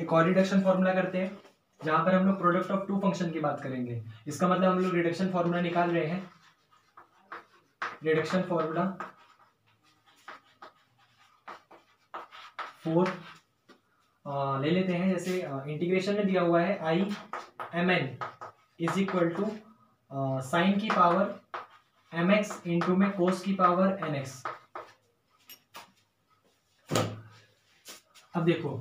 एक और reduction formula करते हैं, जहाँ पर हम लोग प्रोडक्ट ऑफ़ टू फ़ंक्शन की बात करेंगे। इसका मतलब हम लोग रिडक्शन फॉर्मूला निकाल रहे हैं। रिडक्शन फॉर्मूला फोर ले लेते हैं। जैसे इंटीग्रेशन में दिया हुआ है I m n is equal to sine की पावर एम एक्स इंटू में कोस की पावर एन एक्स अब देखो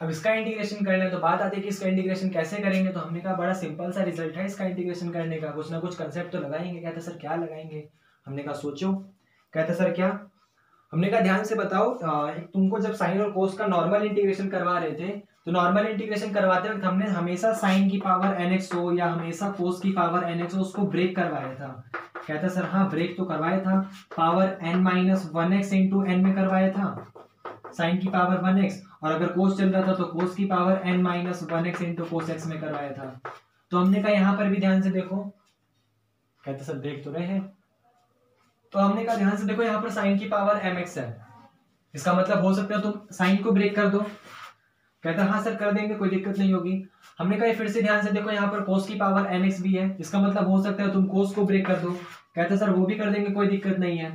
अब इसका इंटीग्रेशन करना है तो बात आती है कि इसका इंटीग्रेशन कैसे करेंगे तो हमने कहा बड़ा सिंपल सा रिज़ल्ट है इसका इंटीग्रेशन करने का। कुछ ना कुछ कंसेप्ट तो लगाएँगे। कहते सर, क्या लगाएँगे? हमने कहा, सोचो। कहते सर, क्या? हमने कहा, ध्यान से बताओ तुमको जब साइन और कोस का नॉर्मल इंटीग्रेशन करवा रहे थे तो नॉर्मल इंटीग्रेशन करवाते वक्त हमने हमेशा साइन की पावर एन एक्स हो या हमेशा कोस की पावर एन एक्स हो उसको ब्रेक करवाया था। कहता सर हाँ ब्रेक तो करवाया था। Power n minus one x into n में करवाया था। साइन की पावर वन एक्स और अगर कोस चल रहा था तो कोस की power n minus one x into cos x में करवाया था। तो हमने कहा यहाँ पर भी ध्यान से देखो। कहते सर देख तो रहे हैं। तो हमने कहा ध्यान से देखो यहाँ पर साइन की पावर एम एक्स है। इसका मतलब हो सकता है तुम साइन को ब्रेक कर दो। कहता हाँ सर कर देंगे, कोई दिक्कत नहीं होगी। हमने कहा फिर से ध्यान से देखो यहाँ पर कोस की पावर एन एक्स भी है। इसका मतलब हो सकता है तुम कोस को ब्रेक कर दो। कहते सर वो भी कर देंगे, कोई दिक्कत नहीं है।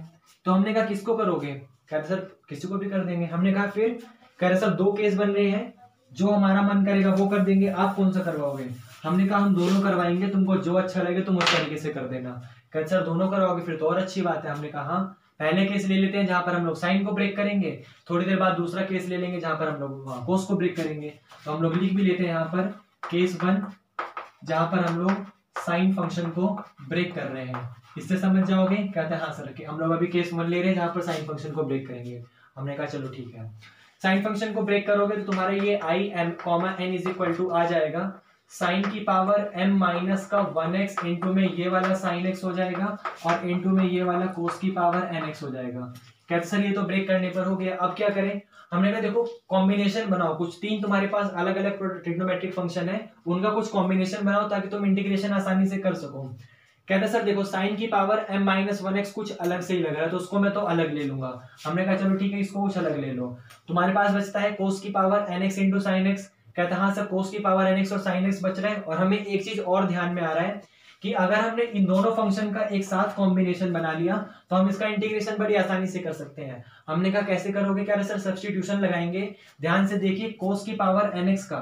तो हमने कहा किसको करोगे? कहते सर किसी को भी कर देंगे। हमने कहा, फिर कह रहे सर दो केस बन रहे हैं। जो हमारा मन करेगा वो कर देंगे। आप कौन सा करवाओगे? हमने कहा, हम दोनों करवाएँगे। तुमको जो अच्छा लगे तुम उस तरीके से कर देना। कहते सर दोनों करवाओगे, फिर तो और अच्छी बात है। हमने कहा हाँ पहले केस ले लेते हैं जहाँ पर हम लोग साइन को ब्रेक करेंगे। थोड़ी देर बाद दूसरा केस ले लेंगे जहाँ पर हम लोग कोस को ब्रेक करेंगे। तो हम लोग लिख भी लेते हैं यहाँ पर, केस वन, जहाँ पर हम लोग साइन फ़ंक्शन को ब्रेक कर रहे हैं। इससे समझ जाओगे? कहते हैं हाँ सर हम लोग अभी केस वन ले रहे हैं जहाँ पर साइन फ़ंक्शन को ब्रेक करेंगे। हमने कहा, चलो ठीक है। साइन फ़ंक्शन को ब्रेक करोगे तो तुम्हारा ये I m comma n is equal to आ जाएगा। साइन की पावर m माइनस का वन एक्स इंटू में ये वाला साइन एक्स हो जाएगा और इंटू में ये वाला कोस की पावर एन एक्स हो जाएगा। कहते सर, ये तो ब्रेक करने पर हो गया। अब क्या करें? हमने कहा, देखो कॉम्बिनेशन बनाओ। कुछ तीन तुम्हारे पास अलग अलग ट्रिग्नोमेट्रिक फ़ंक्शन है। उनका कुछ कॉम्बिनेशन बनाओ ताकि तुम इंटीग्रेशन आसानी से कर सको। कहते सर, देखो, साइन की power m minus one x कुछ अलग से ही लग रहा है तो उसको मैं तो अलग ले लूँगा। हमने कहा, चलो, ठीक है, इसको कुछ अलग ले लो। तुम्हारे पास बचता है कोस की power n x into sine x कहते हाँ सर कोस की पावर एन एक्स और साइन एक्स बच रहे हैं। और हमें एक चीज़ और ध्यान में आ रहा है कि अगर हमने इन दोनों फ़ंक्शन का एक साथ कॉम्बिनेशन बना लिया तो हम इसका इंटीग्रेशन बड़ी आसानी से कर सकते हैं। हमने कहा, कैसे करोगे? क्या सर सब्सटीट्यूशन लगाएँगे। ध्यान से देखिए कोस की पावर एन एक्स का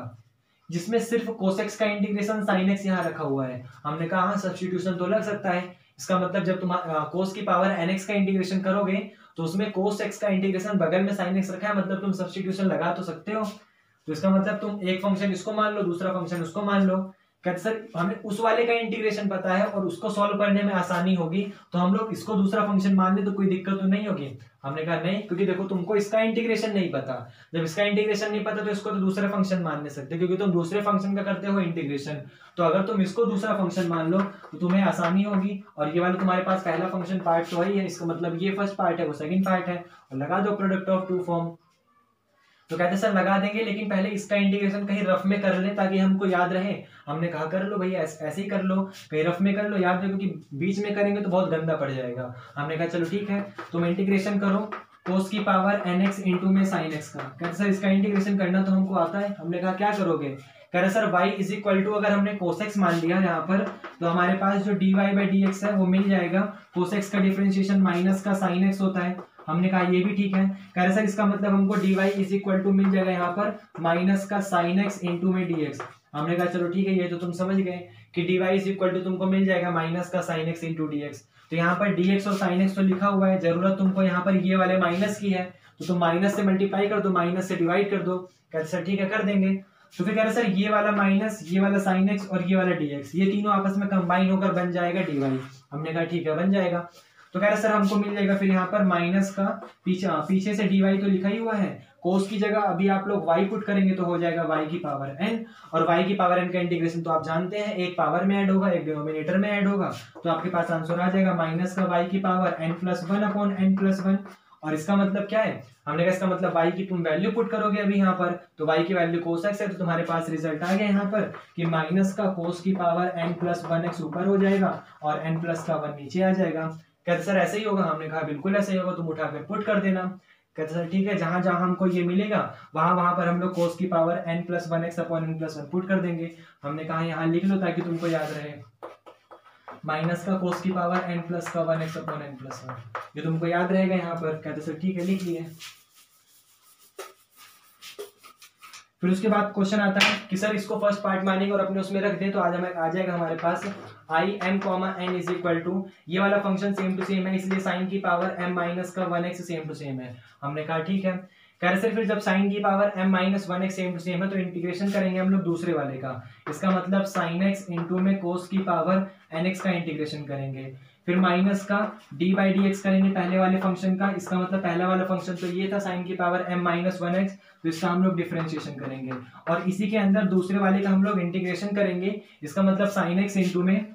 जिसमें सिर्फ़ कोसेक्स का इंटीग्रेशन साइन एक्स यहाँ रखा हुआ है। हमने कहा हाँ सब्सटीट्यूशन तो लग सकता है। इसका मतलब जब तुम कोस की पावर एन एक्स का इंटीग्रेशन करोगे तो उसमें कोस एक्स का इंटीग्रेशन बगल में साइन एक्स रखा है मतलब तुम सब्सटीट्यूशन लगा तो सकते हो। तो इसका मतलब तुम एक फ़ंक्शन इसको मान लो, दूसरा फ़ंक्शन उसको मान लो। कहते सर, हमें उस वाले का इंटीग्रेशन पता है और उसको सॉल्व करने में आसानी होगी तो हम लोग इसको दूसरा फ़ंक्शन मान ले तो कोई दिक्कत तो नहीं होगी। हमने कहा, नहीं, क्योंकि देखो, तुमको इसका इंटीग्रेशन नहीं पता। जब इसका इंटीग्रेशन नहीं पता तो इसको तो दूसरे फ़ंक्शन मान नहीं सकते, क्योंकि तुम दूसरे फ़ंक्शन का करते हो इंटीग्रेशन तो अगर तुम इसको दूसरा फ़ंक्शन मान लो तो तुम्हें आसानी होगी और ये वाला तुम्हारे पास पहला फ़ंक्शन पार्ट तो ही इसका मतलब ये फ़र्स्ट पार्ट है, वो सेकंड पार्ट है और लगा दो प्रोडक्ट ऑफ़ टू फॉर्म तो कहते सर, लगा देंगे, लेकिन पहले इसका इंटीग्रेशन कहीं रफ में कर ले ताकि हमको याद रहे। हमने कहा, कर लो भैया, ऐसे ही कर लो। कहीं रफ में कर लो, याद रहे, क्योंकि बीच में करेंगे तो बहुत गंदा पड़ जाएगा। हमने कहा, चलो ठीक है तुम इंटीग्रेशन करो कोस की पावर एन एक्स इंटू में साइन एक्स का। कहते सर, इसका इंटीग्रेशन करना तो हमको आता है। हमने कहा, क्या करोगे? कह रहे, sir, y is equal to अगर हमने कोसेक्स मान लिया यहाँ पर तो हमारे पास जो d y by d x है, वो मिल जाएगा। कोसेक्स का डिफ्रेंशिएशन माइनस का साइन एक्स होता है। हमने कहा ये भी ठीक है। कह रहे सर, इसका मतलब हमको d y is equal to मिल जाएगा यहाँ पर माइनस का साइन एक्स इंटू में डी एक्स हमने कहा, चलो ठीक है, ये तो तुम समझ गए कि d y is equal to तुमको मिल जाएगा माइनस का sine x into d x तो यहाँ पर डी एक्स और साइन एक्स तो लिखा हुआ है, ज़रूरत तुमको यहाँ पर ये वाले माइनस की है। तो तुम माइनस से मल्टीप्लाई कर दो माइनस से डिवाइड कर दो। कहते सर, ठीक है, कर देंगे। तो फिर कह रहे, सर, ये वाला माइनस ये वाला साइन एक्स और ये वाला डी एक्स ये तीनों आपस में कंबाइन होकर बन जाएगा डी वाई हमने कहा, ठीक है, बन जाएगा। तो कह रहे सर हमको मिल जाएगा फिर यहाँ पर माइनस का पीछे हाँ, पीछे से डी वाई तो लिखा ही हुआ है। कोस की जगह अभी आप लोग वाई पुट करेंगे तो हो जाएगा वाई की पावर एन और वाई की पावर एन का इंटीग्रेशन तो आप जानते हैं एक पावर में ऐड होगा एक डिनोमिनेटर में ऐड होगा। तो आपके पास आंसर आ जाएगा माइनस का वाई की power n plus one upon n plus one और इसका मतलब क्या है? हमने कहा इसका मतलब y की तुम वैल्यू पुट करोगे अभी यहाँ पर तो y की वैल्यू कोस एक्स है तो तुम्हारे पास रिज़ल्ट आ गया यहाँ पर कि माइनस का कोस की power n plus one x ऊपर हो जाएगा और n प्लस का वन नीचे आ जाएगा। कहते, सर, ऐसे ही होगा, हमने कहा, बिल्कुल ऐसे ही होगा, तुम उठाकर पुट कर देना। कहते, सर, ठीक है, जहाँ जहाँ हमको ये मिलेगा, वहाँ वहाँ पर हम लोग कोस की power n plus one x upon n plus one put कर देंगे। हमने कहा, यहाँ लिख लो ताकि तुमको याद रहे। माइनस का कोस की पावर एन प्लस का one x upon n plus one ये तुमको याद रहेगा यहाँ पर। कहते, सर, ठीक है, लिख लिए। फिर उसके बाद क्वेश्चन आता है कि, सर, इसको फ़र्स्ट पार्ट मानेंगे और अपने उसमें रख दें तो आज हमें आ जाएगा हमारे पास I m comma n is equal to ये वाला फ़ंक्शन सेम टू सेम है, इसलिए साइन की पावर एम माइनस का one x same to same है। हमने कहा ठीक है। कह रहे सर फिर जब साइन की power m minus one x same to same है तो इंटीग्रेशन करेंगे हम लोग दूसरे वाले का। इसका मतलब साइन एक्स इंटू में कोस की पावर एन एक्स का इंटीग्रेशन करेंगे। फिर माइनस का डी बाई डी एक्स करेंगे पहले वाले फ़ंक्शन का। इसका मतलब पहला वाला फ़ंक्शन तो ये था साइन की power m minus one x तो इसका हम लोग डिफ्रेंशिएशन करेंगे। और इसी के अंदर दूसरे वाले का हम लोग इंटीग्रेशन करेंगे। इसका मतलब साइन एक्स इंटू में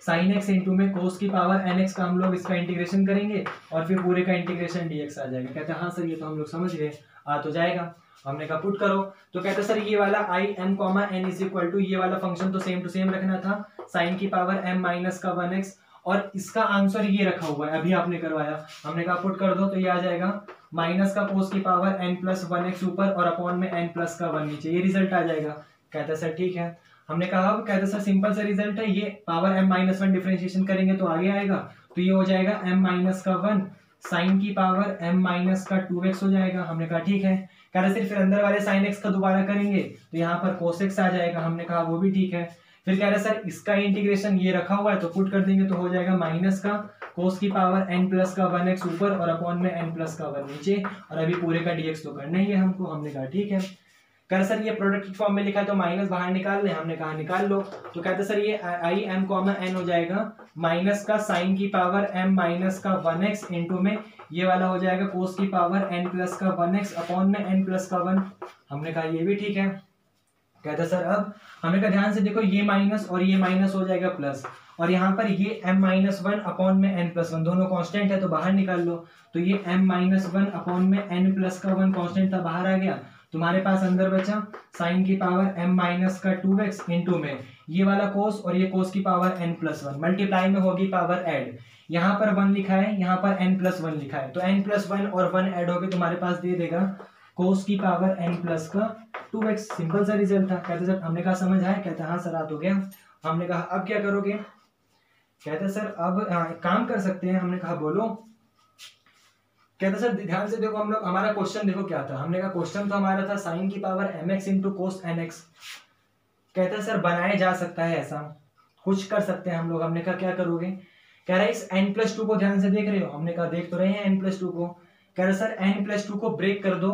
साइन एक्स इंटू में कोस की पावर एन एक्स का हम लोग इसका इंटीग्रेशन करेंगे और फिर पूरे का इंटीग्रेशन डी एक्स आ जाएगा। कहते हैं हाँ सर, ये तो हम लोग समझ गए, आ तो जाएगा। हमने कहा पुट करो। तो कहते सर, ये वाला I m comma n is equal to ये वाला फ़ंक्शन तो सेम टू सेम रखना था। साइन की पावर एम माइनस का वन एक्स और इसका आंसर ये रखा हुआ है, अभी आपने करवाया। हमने कहा पुट कर दो तो ये आ जाएगा। माइनस का कोस की power n plus one x ऊपर और अपॉन में एन प्लस का वन नीचे। ये रिज़ल्ट आ जाएगा। कहते सर, ठीक है। हमने कहा कहते सर सिंपल सा रिज़ल्ट है। ये power m minus one differentiation करेंगे तो आगे आएगा। तो ये हो जाएगा एम माइनस का वन साइन की पावर एम माइनस का टू एक्स हो जाएगा। हमने कहा, ठीक है। कह रहे, सिर्फ़ अंदर वाले साइन एक्स का दोबारा करेंगे? तो यहाँ पर कोस एक्स आ जाएगा। हमने कहा, वो भी ठीक है। फिर कह रहे सर, इसका इंटीग्रेशन ये रखा हुआ है तो पुट कर देंगे तो हो जाएगा माइनस का कोस की पावर एन प्लस का वन एक्स ऊपर और अपॉन में एन प्लस का वन नीचे, और अभी पूरे का डीएक्स तो करना ही है हमको, हमने कहा ठीक है। कर सर, ये प्रोडक्ट फॉर्म में लिखा है तो माइनस बाहर निकाल ले, हमने कहा निकाल लो। तो कहते सर, ये आई एम कॉमा एन हो जाएगा माइनस का साइन की पावर एम माइनस का वन एक्स इंटू में, ये वाला हो जाएगा कोस की पावर एन प्लस का वन एक्स अपॉन में एन प्लस का वन हमने कहा, ये भी ठीक है। कहता सर, अब हमने कहा ध्यान से देखो, ये माइनस और ये माइनस हो जाएगा प्लस और यहाँ पर ये m माइनस वन अपॉन में n प्लस वन दोनों कांस्टेंट है तो बाहर निकाल लो. तो ये m माइनस वन अपॉन में n प्लस का वन कांस्टेंट था, बाहर आ गया. तुम्हारे पास अंदर बचा साइन की पावर m माइनस का टू एक्स इंटू में. ये वाला कोस और ये कोस की power n plus one multiply में होगी पावर एड यहाँ पर वन लिखा है, यहाँ पर n प्लस वन लिखा है. तो n प्लस वन और वन एड होकर तुम्हारे पास दे देगा कोस की पावर एन प्लस का टू एक्स सिंपल सा रिज़ल्ट था। कहते सर हमने कहा समझ आया? कहते हाँ सर रात हो गया। हमने कहा अब क्या करोगे? कहते सर अब आ, काम कर सकते हैं। हमने कहा बोलो। कहते सर ध्यान से देखो हम लोग हमारा क्वेश्चन देखो क्या था। हमने कहा क्वेश्चन तो हमारा था साइन की power m x into cos n x कहते सर बनाया जा सकता है ऐसा। कुछ कर सकते हैं हम लोग। हमने कहा क्या करोगे? कह रहा है इस एन प्लस टू को ध्यान से देख रहे हो? हमने कहा देख तो रहे हैं एन प्लस टू को। कह रहे सर एन प्लस टू को ब्रेक कर दो।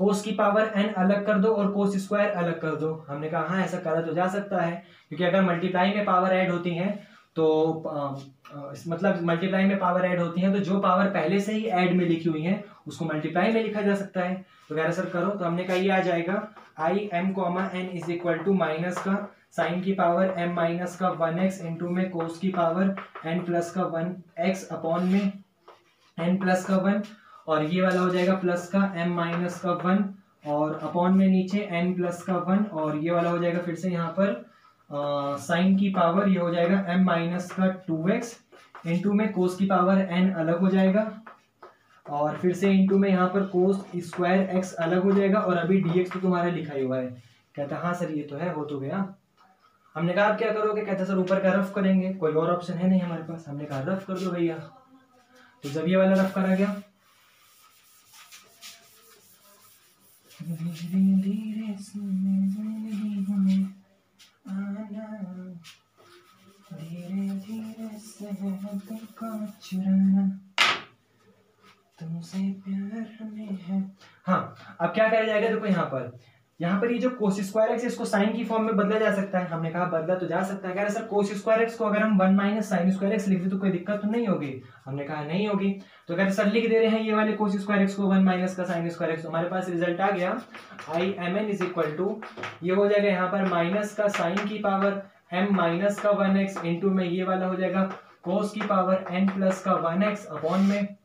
कोस की पावर एन अलग कर दो और कोस स्क्वायर अलग कर दो। हमने कहा हाँ ऐसा करा तो जा सकता है। क्योंकि अगर मल्टीप्लाई में पावर ऐड होती है तो आ, आ, मतलब मल्टीप्लाई में पावर ऐड होती है तो जो पावर पहले से ही ऐड में लिखी हुई है उसको मल्टीप्लाई में लिखा जा सकता है। तो कह सर करो तो हमने कहा ये आ जाएगा I m comma n is equal to minus का साइन की पावर एम माइनस का वन एक्स इंटू में कोस की पावर एन प्लस का वन एक्स अपॉन में एन प्लस का वन और ये वाला हो जाएगा प्लस का एम माइनस का वन और अपॉन में नीचे एन प्लस का वन और ये वाला हो जाएगा फिर से यहाँ पर साइन की पावर ये हो जाएगा एम माइनस का टू एक्स इंटू में कोस की पावर एन अलग हो जाएगा और फिर से इंटू में यहाँ पर कोस स्क्वायर एक्स अलग हो जाएगा और अभी डी एक्स तो तुम्हारा लिखा ही हुआ है। कहता हाँ सर, ये तो है, हो तो गया। हमने कहा, आप क्या करोगे? कहते, सर, ऊपर का रफ करेंगे। कोई और ऑप्शन है नहीं हमारे पास। हमने कहा रफ कर दो भैया। तो जब ये वाला रफ करा गया धीरे धीरे धीरे धीरे तुमसे प्यार में है। हाँ अब क्या कहा जाएगा देखो यहाँ पर। यहाँ पर ये जो कोस स्क्वायर एक्स इसको साइन की फॉर्म में बदला जा सकता है। हमने कहा बदला तो जा सकता है। कह सर कोस स्क्वायर एक्स को अगर हम one minus sine square x लिख दे तो कोई दिक्कत तो नहीं होगी? हमने कहा, नहीं होगी। तो कह सर लिख दे रहे हैं ये वाले कोस स्क्वायर एक्स को वन माइनस का साइन स्क्वायर एक्स हमारे पास रिज़ल्ट आ गया। I m n is equal to ये हो जाएगा यहाँ पर माइनस का साइन की पावर एम माइनस का वन एक्स इंटू में ये वाला हो जाएगा। कोस की पावर एन प्लस का वन एक्स अपॉन में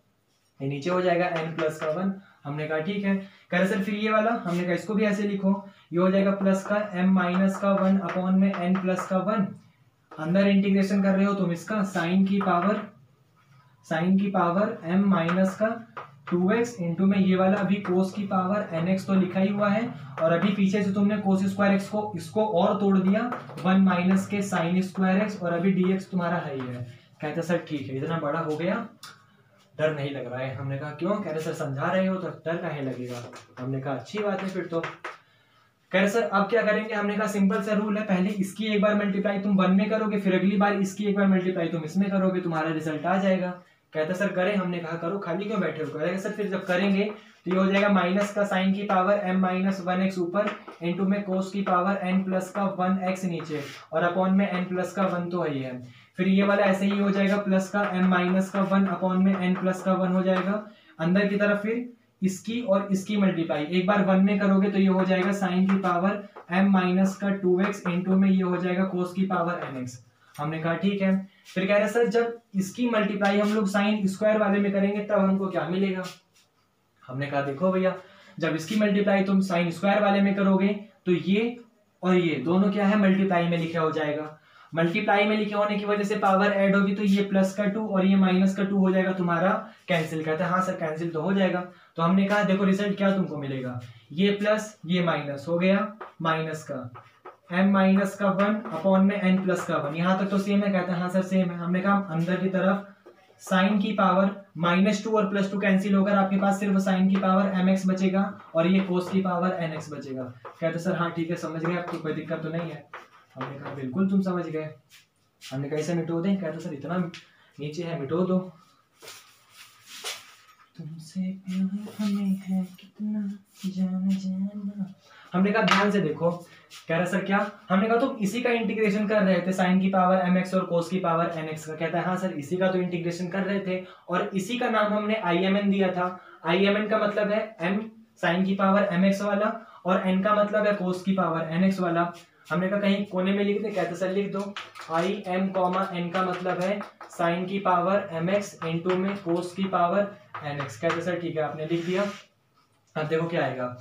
नीचे हो जाएगा एन प्लस का वन हमने कहा, ठीक है। करे सर फिर ये वाला, हमने कहा इसको भी ऐसे लिखो। ये हो जाएगा प्लस का एम माइनस का वन अपॉन में n प्लस का वन अंदर इंटीग्रेशन कर रहे हो तुम इसका साइन की पावर साइन की पावर m माइनस का टू एक्स इंटू में ये वाला अभी कोस की पावर एन एक्स तो लिखा ही हुआ है। और अभी पीछे से तुमने कोस स्क्वायर एक्स को, इसको और तोड़ दिया वन माइनस के साइन स्क्वायर एक्स और अभी डी एक्स तुम्हारा है ही है। कहते सर ठीक है, इतना बड़ा हो गया। डर नहीं लग रहा है। हमने कहा, क्यों? कह रहे, सर, समझा रहे हो तो डर कहे लगेगा? हमने कहा, अच्छी बात है फिर तो। कह रहे, सर, अब क्या करेंगे? हमने कहा, सिंपल सा रूल है, पहले इसकी एक बार मल्टीप्लाई तुम वन में करोगे, फिर अगली बार इसकी एक बार मल्टीप्लाई तुम इसमें करोगे, तुम्हारा रिज़ल्ट आ जाएगा। कहते, सर, करें। हमने कहा, करो, खाली क्यों बैठे हो? करेंगे सर, फिर जब करेंगे तो ये हो जाएगा माइनस का साइन की power m minus one x ऊपर इंटू में कोस की पावर एन प्लस का वन एक्स नीचे और अपॉन में एन प्लस का वन तो है है फिर ये वाला ऐसे ही हो जाएगा प्लस का एम माइनस का वन अपॉन में एन प्लस का वन हो जाएगा। अंदर की तरफ़ फिर इसकी और इसकी मल्टीप्लाई एक बार वन में करोगे तो ये हो जाएगा साइन की पावर एम माइनस का टू एक्स इंटू में ये हो जाएगा कोस की पावर एन एक्स हमने कहा ठीक है। फिर कह रहे सर, जब इसकी मल्टीप्लाई हम लोग साइन स्क्वायर वाले में करेंगे, तब हमको क्या मिलेगा? हमने कहा, देखो भैया, जब इसकी मल्टीप्लाई तुम साइन स्क्वायर वाले में करोगे तो ये और ये दोनों क्या है मल्टीप्लाई में लिखा हो जाएगा। मल्टीप्लाई में लिखे होने की वजह से पावर ऐड होगी तो ये प्लस का टू और ये माइनस का टू हो जाएगा तुम्हारा कैंसिल कहते हैं हाँ सर कैंसिल तो हो जाएगा। तो हमने कहा, देखो रिज़ल्ट क्या तुमको मिलेगा? ये प्लस ये माइनस हो गया माइनस का। एम माइनस का वन अपॉन में एन प्लस का वन यहाँ तक तो सेम है, कहते हैं हाँ सर सेम है। हमने कहा, अंदर की तरफ़ साइन की पावर माइनस टू और प्लस टू कैंसिल होकर आपके पास सिर्फ़ साइन की पावर एम एक्स बचेगा और ये कोस की पावर एन एक्स बचेगा। कहते सर हाँ ठीक है, समझ गए आपको कोई दिक्कत तो नहीं है। हमने कहा, बिल्कुल तुम समझ गए। हमने कैसे मिटो दें? कहते सर, इतना नीचे है, मिटो दो। तुमसे हमें है, कितना जाना जाना। हमने कहा, ध्यान से देखो। कह रहे, सर, क्या? हमने कहा तो इसी का इंटीग्रेशन कर रहे थे साइन की पावर एम एक्स और कोस की पावर एन एक्स का। कहता है हाँ सर, इसी का तो इंटीग्रेशन कर रहे थे और इसी का नाम हमने आई एम एन दिया था। आई एम एन का मतलब है एम साइन की पावर एम एक्स वाला और एन का मतलब है कोस की पावर एन एक्स वाला। हमने कहा कहीं कोने में लिख दे कहते सर लिख दो। आई एम कॉमा एन का मतलब है साइन की power M x into में कोस की पावर एन एक्स कहते सर ठीक है, आपने लिख दिया। अब देखो क्या आएगा।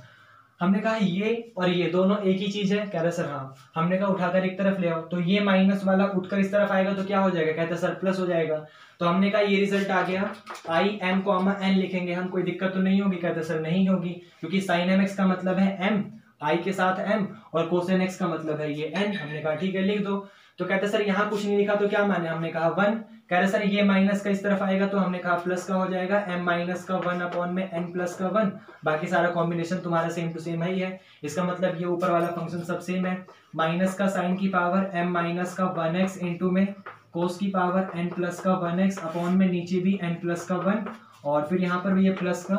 हमने कहा ये और ये दोनों एक ही चीज़ है। कह रहे सर हाँ। हमने कहा उठाकर एक तरफ़ ले आओ। तो ये माइनस वाला उठकर इस तरफ़ आएगा तो क्या हो जाएगा? कहते सर प्लस हो जाएगा। तो हमने कहा ये रिज़ल्ट आ गया। आई एम कॉमा एन लिखेंगे हम, कोई दिक्कत तो नहीं होगी? कहते सर नहीं होगी। क्योंकि साइन एम एक्स का मतलब है एम आई के साथ एम और कोसेन एक्स का मतलब है ये एन हमने कहा, ठीक है, लिख दो। तो कहते, सर, यहाँ कुछ नहीं लिखा तो क्या माने? हमने कहा, वन। कह रहे, सर, ये माइनस का इस तरफ़ आएगा तो हमने कहा प्लस का हो जाएगा। एम माइनस का वन अपॉन में एन प्लस का वन बाकी सारा कॉम्बिनेशन तुम्हारा सेम टू सेम ही है। इसका मतलब ये ऊपर वाला फ़ंक्शन सब सेम है। माइनस का साइन की पावर एम माइनस का वन एक्स इंटू में कोस की पावर एन प्लस का वन एक्स अपॉन में नीचे भी एन प्लस का वन और फिर यहाँ पर भी ये प्लस का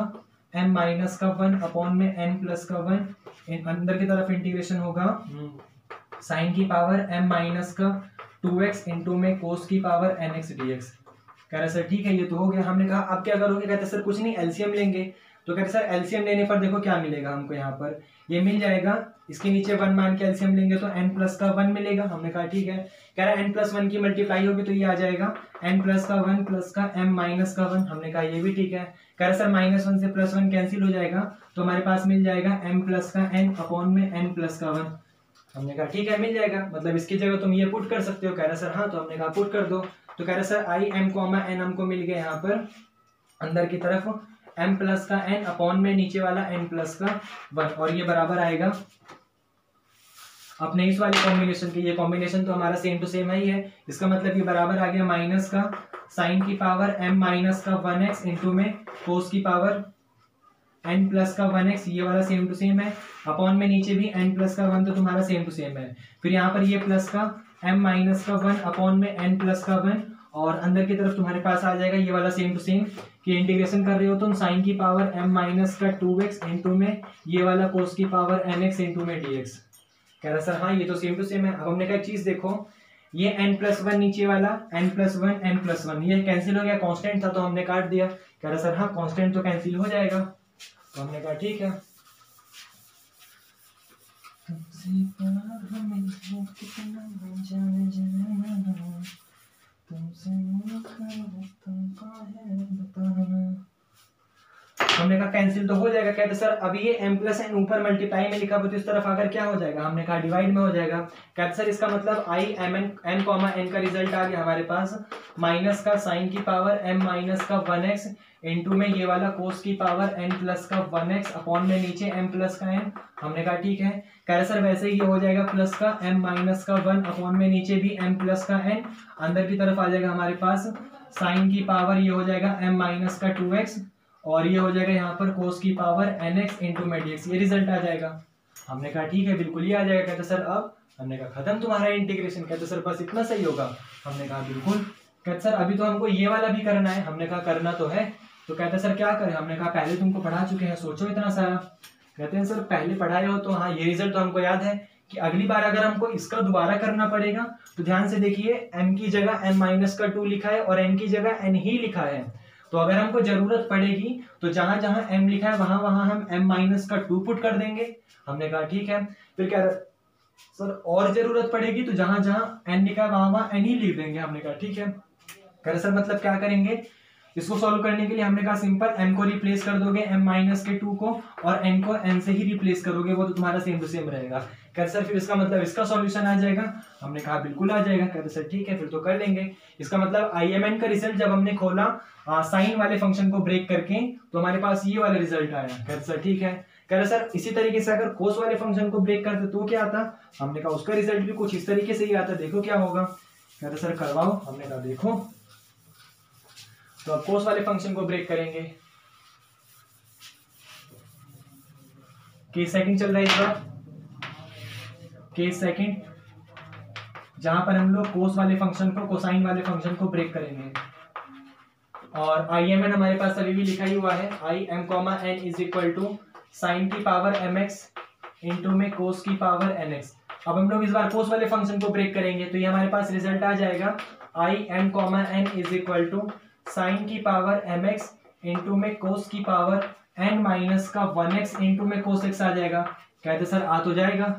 एम माइनस का वन अपॉन में एन प्लस का वन अंदर की तरफ़ इंटीग्रेशन होगा। साइन की पावर एम माइनस का टू एक्स इंटू में कोस की power n x d x कह रहे सर ठीक है ये तो हो गया। हमने कहा अब क्या करोगे? कहते सर कुछ नहीं एलसीएम लेंगे। तो कहते सर एलसीएम लेने पर देखो क्या मिलेगा हमको यहाँ पर? ये मिल जाएगा। इसके नीचे वन मान के एलसीएम लेंगे तो एन प्लस का वन मिलेगा। हमने कहा ठीक है। कह रहा है एन प्लस वन की मल्टीप्लाई होगी तो ये आ जाएगा। एन प्लस का वन प्लस का एम माइनस का वन। हमने कहा ये भी ठीक है। कह रहा, सर माइनस वन से प्लस वन कैंसिल हो जाएगा तो हमारे पास मिल जाएगा एम प्लस का एन अपॉन में एन प्लस का वन हमने कहा, ठीक है, मिल जाएगा। मतलब इसकी जगह तुम ये पुट कर सकते हो। कह रहा, सर हाँ तो हमने कहा पुट कर दो। तो कह रहा, sir I m comma n हमको मिल गया यहाँ पर, अंदर की तरफ़ एम प्लस का एन अपॉन में नीचे वाला एन प्लस का वन और ये बराबर आएगा अपने इस वाले कॉम्बिनेशन के, ये कॉम्बिनेशन तो हमारा सेम टू सेम ही है इसका मतलब ये बराबर आ गया माइनस का साइन की पावर एम माइनस का वन एक्स इंटू में कोस की पावर एन प्लस का वन एक्स ये वाला सेम टू सेम है। अपॉन में नीचे भी एन प्लस का वन तो तुम्हारा सेम टू सेम है। फिर यहाँ पर ये प्लस का एम माइनस का वन अपॉन में एन प्लस का वन और अंदर की तरफ़ तुम्हारे पास आ जाएगा ये वाला सेम टू सेम कि इंटीग्रेशन कर रहे हो तुम साइन की पावर एम माइनस का टू एक्स इंटू में ये वाला कोस की पावर एन एक्स इंटू में डी एक्स कह रहा, सर हाँ ये तो सेम टू सेम है। अब हमने कहा चीज़ देखो, ये एन प्लस वन नीचे वाला n plus one n plus one ये कैंसिल हो गया कांस्टेंट था तो हमने काट दिया। कह रहा, सर हाँ कांस्टेंट तो कैंसिल हो जाएगा। तो हमने कहा, ठीक है। तुमसे हमने कहा कैंसिल तो हो जाएगा। कहते, सर अभी ये एम प्लस एन ऊपर मल्टीप्लाई में लिखा हुआ तो इस तरफ़ आकर क्या हो जाएगा? हमने कहा डिवाइड में हो जाएगा। कहते, सर, इसका मतलब I m n n comma n का रिज़ल्ट आ गया हमारे पास। माइनस का साइन की पावर एम माइनस का वन एक्स इंटू में ये वाला कोस की पावर एन प्लस का वन एक्स अपॉन में नीचे एम प्लस का एन हमने कहा, ठीक है। कह रहे, सर, वैसे ही ये हो जाएगा प्लस का एम माइनस का वन अपॉन में नीचे भी एम प्लस का एन अंदर की तरफ़ आ जाएगा हमारे पास। साइन की पावर ये हो जाएगा एम माइनस का टू एक्स और ये हो जाएगा यहाँ पर कोस की पावर एन एक्स इंटू में डी ये रिज़ल्ट आ जाएगा। हमने कहा, ठीक है, बिल्कुल ही आ जाएगा। कहते, सर, अब हमने कहा, खत्म तुम्हारा इंटीग्रेशन कहते, सर, बस इतना सही होगा। हमने कहा, बिल्कुल। कहते, सर, अभी तो हमको ये वाला भी करना है। हमने कहा, करना तो है। तो कहते, सर, क्या करें? हमने कहा, पहले तुमको पढ़ा चुके हैं, सोचो इतना सारा। कहते हैं, सर, पहले पढ़ाए हो तो हाँ ये रिज़ल्ट तो हमको याद है कि अगली बार अगर हमको इसका दोबारा करना पड़ेगा तो ध्यान से देखिए एम की जगह एन माइनस का टू लिखा है और एन की जगह एन ही लिखा है। तो अगर हमको ज़रूरत पड़ेगी तो जहाँ जहाँ एम लिखा है, वहाँ वहाँ हम एम माइनस का टू पुट कर देंगे। हमने कहा ठीक है। फिर क्या सर, और ज़रूरत पड़ेगी तो जहाँ जहाँ एन लिखा है, वहाँ वहाँ एन ही लिख देंगे हमने कहा, ठीक है? कह सर मतलब क्या करेंगे? इसको सॉल्व करने के लिए हमने कहा सिंपल एम को रिप्लेस कर दोगे एम माइनस के टू को, और एन को एन से ही रिप्लेस करोगे, वो तो तुम्हारा सेम टू सेम रहेगा। कहते सर, फिर इसका मतलब इसका सॉल्यूशन आ जाएगा। हमने कहा, बिल्कुल आ जाएगा। कहते सर, ठीक है, फिर तो कर लेंगे। इसका मतलब आई एम एन का रिज़ल्ट जब हमने खोला साइन वाले फ़ंक्शन को ब्रेक करके तो हमारे पास ये वाला रिज़ल्ट आया। कहते सर, ठीक है। कह रहे सर, इसी तरीके से अगर कोस वाले फ़ंक्शन को ब्रेक करते तो क्या आता? हमने कहा, उसका रिज़ल्ट भी कुछ इस तरीके से ही आता। देखो क्या होगा। कहते सर, करवाओ। हमने कहा, देखो। तो अब कोस वाले फ़ंक्शन को ब्रेक करेंगे। केस सेकंड चल रहा है इस बार। केस सेकंड जहाँ पर हम लोग कोस वाले फ़ंक्शन को कोसाइन वाले फ़ंक्शन को ब्रेक करेंगे। और आई एम एन हमारे पास अभी भी लिखा ही हुआ है। I m comma n is equal to sine की पावर एम एक्स इंटू में कोस की पावर एन एक्स अब हम लोग इस बार कोस वाले फ़ंक्शन को ब्रेक करेंगे तो ये हमारे पास रिज़ल्ट आ जाएगा। I m comma n is equal to sine की पावर एम एक्स इंटू में कोस की पावर एन माइनस का वन एक्स इंटू में कोस एक्स आ जाएगा। कहते सर आ तो जाएगा।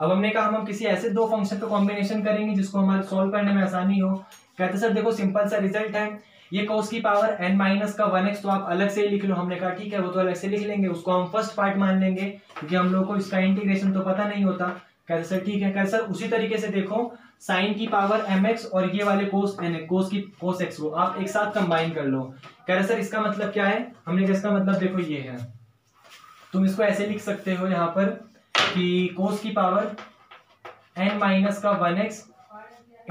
अब हमने कहा हम किसी ऐसे दो फ़ंक्शन का कॉम्बिनेशन करेंगे जिसको हमारे सॉल्व करने में आसानी हो। कहते सर, देखो सिंपल सा रिज़ल्ट है। ये कोस की पावर एन माइनस का वन एक्स तो आप अलग से ही लिख लो। हमने कहा, ठीक है, वो तो अलग से लिख लेंगे। उसको हम फ़र्स्ट पार्ट मान लेंगे, क्योंकि हम लोग को इसका इंटीग्रेशन तो पता नहीं होता। कहते सर, ठीक है। कहते सर, उसी तरीके से देखो साइन की पावर एम एक्स और ये वाले कोस एन कोस की कोस एक्स को आप एक साथ कंबाइन कर लो। कह रहे सर, इसका मतलब क्या है? हमने कहा, इसका मतलब देखो, ये है। तुम इसको ऐसे लिख सकते हो यहाँ पर। कि कोस की पावर एन माइनस का वन एक्स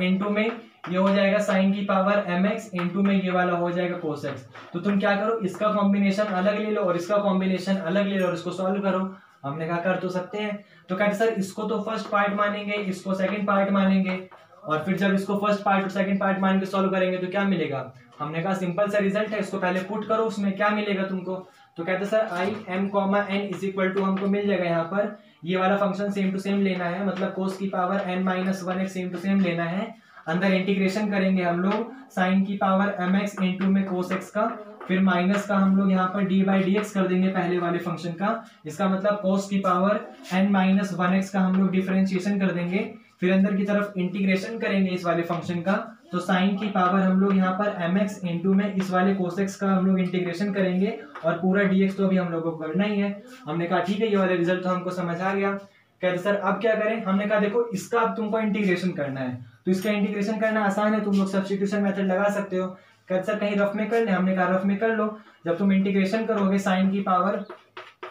इंटू में ये हो जाएगा साइन की पावर एम एक्स इंटू में ये वाला हो जाएगा कोस एक्स तो तुम क्या करो, इसका कॉम्बिनेशन अलग ले लो और इसका कॉम्बिनेशन अलग ले लो और इसको सॉल्व करो। हमने कहा कर तो सकते हैं। तो कहते सर, इसको तो फ़र्स्ट पार्ट मानेंगे, इसको सेकंड पार्ट मानेंगे और फिर जब इसको फ़र्स्ट पार्ट और सेकंड पार्ट मान के सॉल्व करेंगे तो क्या मिलेगा? हमने कहा सिंपल सा रिज़ल्ट है, इसको पहले पुट करो, उसमें क्या मिलेगा तुमको? तो कहते sir I m comma n is equal to हमको मिल जाएगा यहाँ पर। ये वाला फ़ंक्शन सेम टू सेम लेना है मतलब कोस की power n minus one x same to same लेना है। अंदर इंटीग्रेशन करेंगे हम लोग साइन की पावर एम एक्स इंटू में कोस एक्स का, फिर माइनस का हम लोग यहाँ पर डी बाई डी एक्स कर देंगे पहले वाले फ़ंक्शन का। इसका मतलब कोस की power n minus one x का हम लोग डिफ्रेंशिएशन कर देंगे। फिर अंदर की तरफ़ इंटीग्रेशन करेंगे इस वाले फ़ंक्शन का। तो साइन की पावर हम लोग यहाँ पर एम एक्स इंटू में इस वाले कोसेक्स का हम लोग इंटीग्रेशन करेंगे और पूरा डीएक्स तो अभी हम लोग को करना ही है। हमने कहा, ठीक है, ये वाले रिज़ल्ट तो हमको समझ आ गया। कहते सर, अब क्या करें? हमने कहा, देखो, इसका अब तुमको इंटीग्रेशन करना है। तो इसका इंटीग्रेशन करना आसान है, तुम लोग सब्सटीट्यूशन मेथड लगा सकते हो। कहते सर, कहीं रफ में कर ले। हमने कहा रफ में कर लो। जब तुम इंटीग्रेशन करोगे साइन की पावर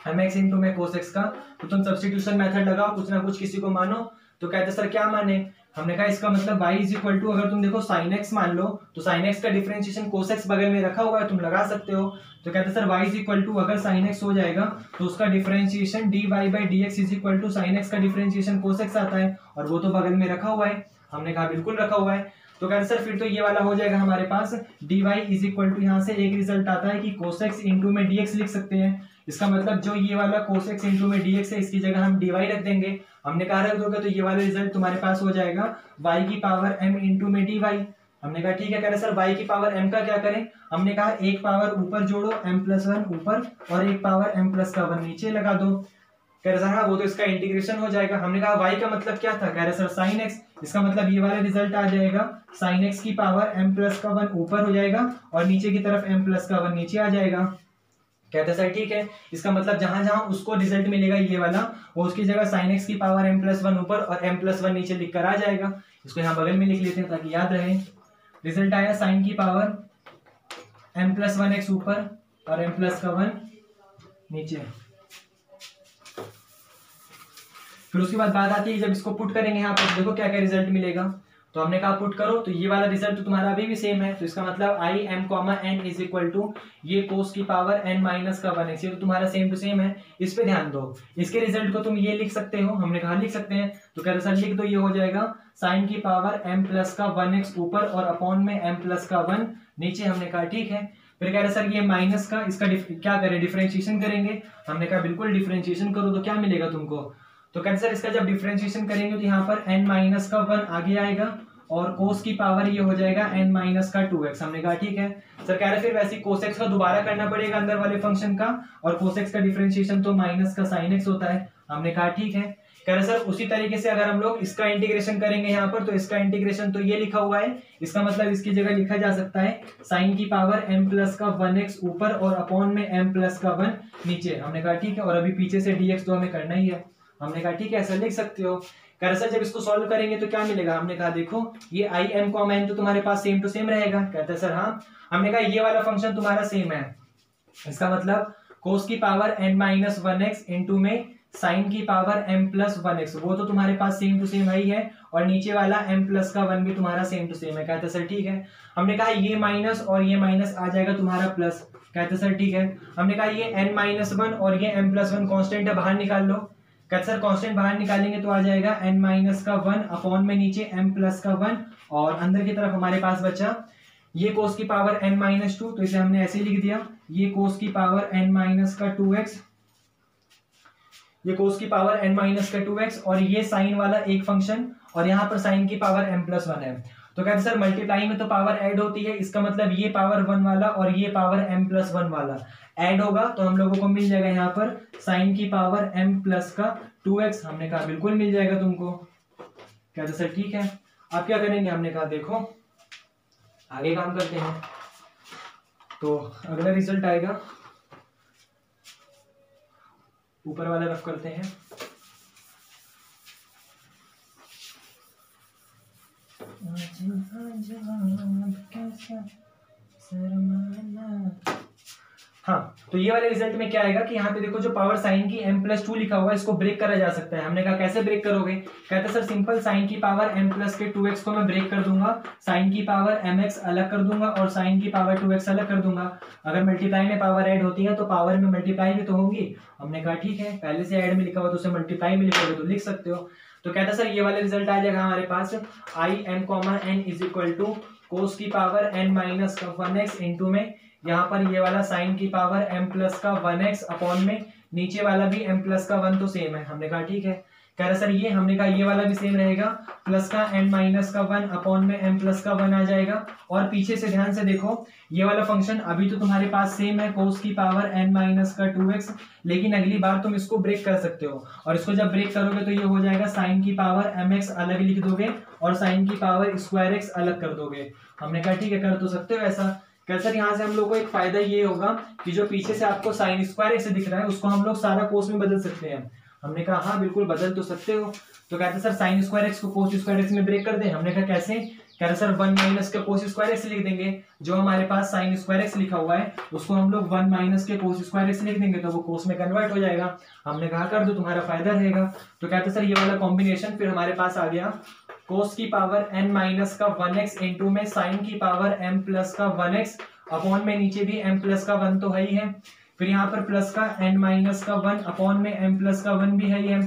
एम एक्स इंटू में कोसेक्स का तो तुम सब्सटीट्यूशन मेथड लगाओ, कुछ ना कुछ किसी को मानो। तो कहते, सर, क्या माने? हमने कहा इसका मतलब y इज़ इक्वल टू अगर तुम देखो साइन एक्स मान लो तो साइन एक्स का डिफरेंशिएशन कोस एक्स बगल में रखा हुआ है, तुम लगा सकते हो। तो कहते sir, y is equal to अगर साइन एक्स हो जाएगा तो उसका differentiation d y by d x is equal to sine x का डिफरेंशिएशन कोस एक्स आता है, और वो तो बगल में रखा हुआ है। हमने कहा, बिल्कुल रखा हुआ है। तो कहते सर, फिर तो ये वाला हो जाएगा हमारे पास d y is equal to यहाँ से एक रिज़ल्ट आता है कि कोसेक्स इंटू में डी लिख सकते हैं। इसका मतलब जो ये वाला कोस एक्स इंटू में डी है, इसकी जगह हम डीवाई रख देंगे। हमने कहा रख दोगे तो ये वाला रिज़ल्ट तुम्हारे पास हो जाएगा y की पावर एम इंटू में डी हमने कहा ठीक है, कह रहे सर, y की पावर m का क्या करें? हमने कहा, एक पावर ऊपर जोड़ो, m प्लस वन ऊपर, और एक पावर एम प्लस का वन नीचे लगा दो। कह रहे सर हाँ वो तो इसका इंटीग्रेशन हो जाएगा। हमने कहा वाई का मतलब क्या था? कह रहे सर साइन x, इसका मतलब ये वाला रिज़ल्ट आ जाएगा साइन एक्स की पावर एम प्लस का वन ऊपर हो जाएगा, और नीचे की तरफ़ एम प्लस का वन नीचे आ जाएगा। कहते सर, ठीक है, इसका मतलब जहाँ जहाँ उसको रिज़ल्ट मिलेगा, ये वाला, वो उसकी जगह साइन एक्स की पावर एम प्लस वन ऊपर और एम प्लस वन नीचे लिख कर आ जाएगा। इसको यहाँ बगल में लिख लेते हैं ताकि याद रहे। रिज़ल्ट आया साइन की power m plus one x ऊपर और एम प्लस का वन नीचे। फिर उसके बाद बात आती है, जब इसको पुट करेंगे यहाँ पर, देखो क्या क्या रिज़ल्ट मिलेगा। तो हमने कहा पुट करो तो ये वाला रिज़ल्ट तो तुम्हारा अभी भी सेम है तो इसका मतलब I m comma n is equal to ये कोस की पावर एन माइनस का वन एक्स ये तो तुम्हारा सेम टू सेम है, इस पे ध्यान दो। इसके रिज़ल्ट को तुम ये लिख सकते हो, हमने कहा लिख सकते हैं तो क्या सर, लिख दो, ये हो जाएगा। साइन की पावर एम प्लस का वन एक्स ऊपर और अपॉन में एम प्लस का वन नीचे, हमने कहा ठीक है। फिर कह रहे सर, ये माइनस का, इसका क्या करें डिफ्रेंशिएशन करेंगे? हमने कहा, बिल्कुल डिफ्रेंशिएशन करो तो क्या मिलेगा तुमको? तो कहते सर, इसका जब डिफ्रेंशिएशन करेंगे तो यहाँ पर n माइनस का वन आगे आएगा और कोस की पावर ये हो जाएगा एन माइनस का टू एक्स हमने कहा, ठीक है? सर कह रहे फिर वैसे कोसेक्स का दोबारा करना पड़ेगा अंदर वाले फ़ंक्शन का, और कोसेक्स का डिफ्रेंशिएशन तो माइनस का साइन एक्स होता है। हमने कहा, ठीक है? कह रहे, सर, उसी तरीके से अगर हम लोग इसका इंटीग्रेशन करेंगे यहाँ पर तो इसका इंटीग्रेशन तो ये लिखा हुआ है। इसका मतलब इसकी जगह लिखा जा सकता है साइन की पावर m प्लस का वन एक्स ऊपर और अपॉन में m प्लस का वन नीचे। हमने कहा, ठीक है? और अभी पीछे से dx तो हमें करना ही है। हमने कहा, ठीक है, ऐसा लिख सकते हो। कह सर जब इसको सॉल्व करेंगे तो क्या मिलेगा? हमने कहा, देखो, ये आई एम कॉम एन तो तुम्हारे पास सेम टू सेम रहेगा। कहते सर हाँ। हमने कहा, ये वाला फ़ंक्शन तुम्हारा सेम है। इसका मतलब कोस की power n minus one x into में साइन की power m plus one x वो तो तुम्हारे पास सेम टू सेम ही है और नीचे वाला एम प्लस का वन भी तुम्हारा सेम टू सेम है। कहते सर, ठीक है। हमने कहा, ये माइनस और ये माइनस आ जाएगा तुम्हारा प्लस कहते सर, ठीक है। हमने कहा, ये एन माइनस वन और ये एम प्लस वन कॉन्स्टेंट है, बाहर निकाल लो। सर कॉन्स्टेंट बाहर निकालेंगे तो आ जाएगा एन माइनस का वन अपॉन में नीचे एम प्लस का वन और अंदर की तरफ़ हमारे पास बचा ये कोस की पावर एन माइनस टू तो इसे हमने ऐसे लिख दिया। ये कोस की पावर एन माइनस का टू एक्स ये कोस की पावर एन माइनस का टू एक्स और ये साइन वाला एक फ़ंक्शन और यहाँ पर साइन की पावर एम प्लस वन है। तो कहते सर मल्टीप्लाई में तो पावर ऐड होती है, इसका मतलब ये पावर वन वाला और ये पावर एम प्लस वन वाला। ऐड होगा तो हम लोगों को मिल जाएगा यहाँ पर साइन की पावर एम प्लस का टू एक्स हमने कहा, बिल्कुल मिल जाएगा तुमको। कहते सर, ठीक है। आप क्या करेंगे? हमने कहा, देखो, आगे काम करते हैं। तो अगला रिज़ल्ट आएगा। ऊपर वाला रफ करते हैं। हाँ तो ये वाले रिज़ल्ट में क्या आएगा कि यहाँ पे देखो जो पावर साइन की m प्लस टू लिखा हुआ है, इसको ब्रेक करा जा सकता है। हमने कहा कैसे ब्रेक करोगे? कहते सर सिंपल साइन की पावर m प्लस के टू एक्स को मैं ब्रेक कर दूँगा। साइन की पावर एक्स अलग कर दूँगा और साइन की पावर टू एक्स अलग कर दूँगा। अगर मल्टीप्लाई में पावर ऐड होती है तो पावर में मल्टीप्लाई भी तो होंगी। हमने कहा, ठीक है, पहले से ऐड में लिखा हुआ तो उसे मल्टीप्लाई में लिखोगे तो लिख सकते हो। तो कहता सर, ये वाला रिज़ल्ट आ जाएगा हमारे पास। I m comma n is equal to cos की power n minus one x into में। यहाँ पर ये वाला साइन की पावर एम प्लस का वन एक्स अपॉन में। नीचे वाला भी एम प्लस का वन तो सेम है। हमने कहा, ठीक है। कह रहा, सर, ये हमने कहा, ये वाला भी सेम रहेगा। प्लस का एन माइनस का वन अपॉन में एम प्लस का वन आ जाएगा। और पीछे से ध्यान से देखो, ये वाला फ़ंक्शन अभी तो तुम्हारे पास सेम है कोस की पावर एन माइनस का टू एक्स लेकिन अगली बार तुम इसको ब्रेक कर सकते हो। और इसको जब ब्रेक करोगे तो ये हो जाएगा साइन की पावर एम एक्स अलग लिख दोगे और साइन की पावर स्क्वायर एक्स अलग कर दोगे। हमने कहा, ठीक है, कर तो सकते हो ऐसा। क्या सर, यहाँ से हम लोग को एक फ़ायदा ये होगा कि जो पीछे से आपको साइन स्क्वायर एक्स दिख रहा है, उसको हम लोग सारा कोस में बदल सकते हैं। हमने कहा हाँ बिल्कुल, बदल तो सकते हो। तो कहते सर साइन स्क्वायर एक्स को कोस स्क्वायर एक्स में ब्रेक कर दे। हमने कहा, कैसे? कह रहे सर वन माइनस के कोस स्क्वायर एक्स लिख देंगे। जो हमारे पास साइन स्क्वायर एक्स लिखा हुआ है, उसको हम लोग वन माइनस के कोस स्क्वायर एक्स लिख देंगे तो वो कोस में कन्वर्ट हो जाएगा। हमने कहा, कर दो, तुम्हारा फ़ायदा रहेगा। तो कहते सर, ये वाला कॉम्बिनेशन फिर हमारे पास आ गया। कोस की पावर एन माइनस का वन एक्स इंटू में साइन की पावर एम प्लस का वन एक्स अपॉन में नीचे भी एम प्लस का वन तो है ही है। फिर यहाँ पर प्लस का एन माइनस का वन अपॉन में एम प्लस का वन भी है है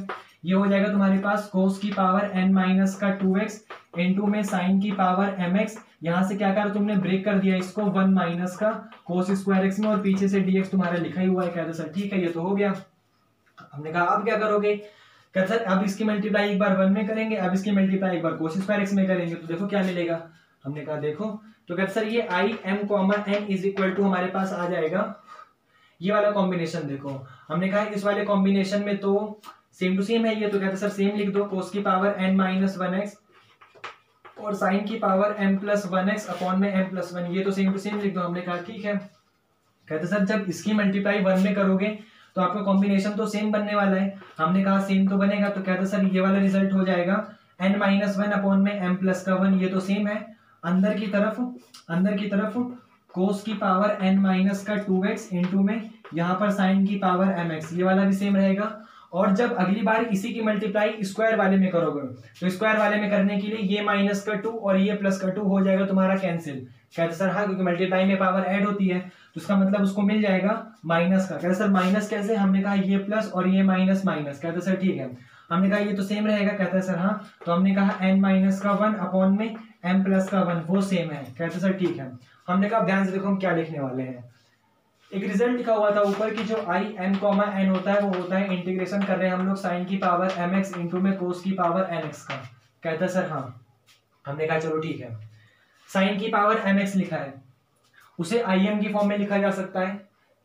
ये हो जाएगा तुम्हारे पास कोस की पावर एन माइनस का टू एक्स इंटू में साइन की पावर एम एक्स यहाँ से क्या कर तुमने? ब्रेक कर दिया इसको वन माइनस का कोस स्क्वायर एक्स में और पीछे से डी एक्स तुम्हारा लिखा ही हुआ है। कहते सर, ठीक है, ये तो हो गया। हमने कहा, अब क्या करोगे? कहते सर, अब इसकी मल्टीप्लाई एक बार वन में करेंगे, अब इसकी मल्टीप्लाई एक बार कोस स्क्वायर एक्स में करेंगे। तो देखो क्या मिलेगा। हमने कहा, देखो। तो कहते सर, ये I m common n is equal to हमारे पास आ जाएगा ये वाला कॉम्बिनेशन देखो। हमने कहा इस वाले कॉम्बिनेशन में तो सेम टू सेम है ये तो कहते सर सेम लिख दो कोस की power n minus one x और साइन की power m plus one x upon में एम प्लस वन ये तो सेम टू सेम लिख दो, हमने कहा, ठीक है। कहते सर, जब इसकी मल्टीप्लाई वन में करोगे तो आपका कॉम्बिनेशन तो सेम बनने वाला है। हमने कहा सेम तो बनेगा। तो कहते सर, ये वाला रिज़ल्ट हो जाएगा। एन माइनस वन अपॉन में एम प्लस का वन ये तो सेम है। अंदर की तरफ़, अंदर की तरफ़ कोस की पावर एन माइनस का टू एक्स इंटू में यहाँ पर साइन की पावर एम एक्स ये वाला भी सेम रहेगा। और जब अगली बार इसी की मल्टीप्लाई स्क्वायर वाले में करोगे तो स्क्वायर वाले में करने के लिए ये माइनस का टू और ये प्लस का टू हो जाएगा तुम्हारा कैंसिल कहते सर हाँ क्योंकि मल्टीप्लाई में पावर ऐड होती है तो उसका मतलब उसको मिल जाएगा माइनस का। कहते सर माइनस कैसे? हमने कहा ये प्लस और ये माइनस माइनस कहते सर ठीक है। हमने कहा ये तो सेम रहेगा कहते सर हाँ तो हमने कहा एन माइनस का वन अपॉन में एम प्लस का वन वो सेम है। कहते सर ठीक है। हमने कहा, ध्यान से देखो हम क्या लिखने वाले हैं। एक रिज़ल्ट लिखा हुआ था ऊपर की जो आई एम कॉमा एन होता है, वो होता है इंटीग्रेशन कर रहे हैं हम लोग साइन की पावर एम एक्स इंटू में कोस की पावर एन एक्स का। कहता सर हाँ हमने कहा, चलो ठीक है। साइन की पावर एम एक्स लिखा है। उसे आई एम की फॉर्म में लिखा जा सकता है।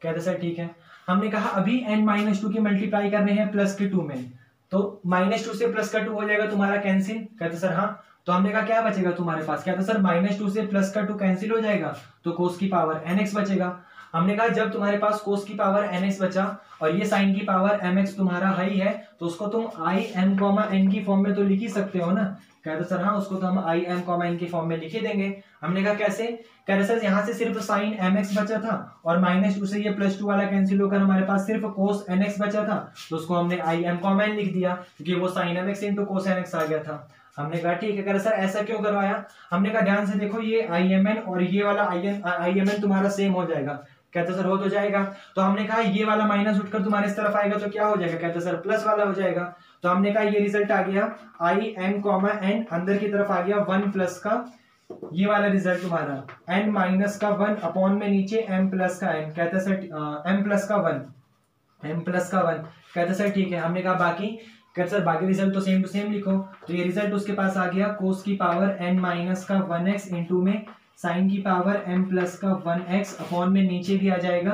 कहते सर, ठीक है। हमने कहा, अभी एन माइनस टू की मल्टीप्लाई करने हैं प्लस के टू में। तो माइनस टू से प्लस का टू हो जाएगा तुम्हारा कैंसिल कहते सर हाँ तो हमने कहा, क्या बचेगा तुम्हारे पास? क्या था सर माइनस टू से प्लस का टू कैंसिल हो जाएगा? तो कोस की पावर एन एक्स बचेगा। हमने कहा, जब तुम्हारे पास कोस की पावर एन एक्स बचा और ये साइन की पावर एम एक्स तुम्हारा हाई है तो उसको तुम आई एम कॉमा एन की फॉर्म में तो लिख ही सकते हो ना? कहते सर हाँ उसको तो हम आई एम कॉमा एन की फॉर्म में लिख देंगे। हमने कहा, कैसे? कहते सर, यहाँ से सिर्फ़ साइन एम एक्स बचा था और माइनस टू से ये प्लस टू वाला कैंसिल होकर हमारे पास सिर्फ़ कोस एन एक्स बचा था। तो उसको हमने आई एम कॉमा एन लिख दिया, क्योंकि वो sine m x into cos n x आ गया था। हमने कहा, ठीक है सर, ऐसा क्यों करवाया? हमने कहा, ध्यान से देखो, ये आई एम एन और ये वाला आई आई एम एन तुम्हारा सेम हो जाएगा। कहते, सर, हो तो जाएगा। तो हमने कहा, ये वाला माइनस उठकर तुम्हारे इस तरफ़ आएगा तो क्या हो जाएगा? कहते, सर प्लस वाला हो जाएगा। तो हमने कहा, ये रिज़ल्ट आ गया आई एम कॉमा एन अंदर की तरफ़ आ गया वन प्लस का, ये वाला रिज़ल्ट तुम्हारा। एन माइनस का वन अपॉन में नीचे एम प्लस का एन कहते, सर एम प्लस का वन एम प्लस का वन कहते, सर, ठीक है। हमने कहा, बाकी कहते सर बाकी रिज़ल्ट तो सेम टू सेम लिखो। तो ये रिज़ल्ट उसके पास आ गया। कोस की पावर एन माइनस का वन एक्स इंटू में साइन की पावर m प्लस का वन एक्स अपॉन में नीचे भी आ जाएगा।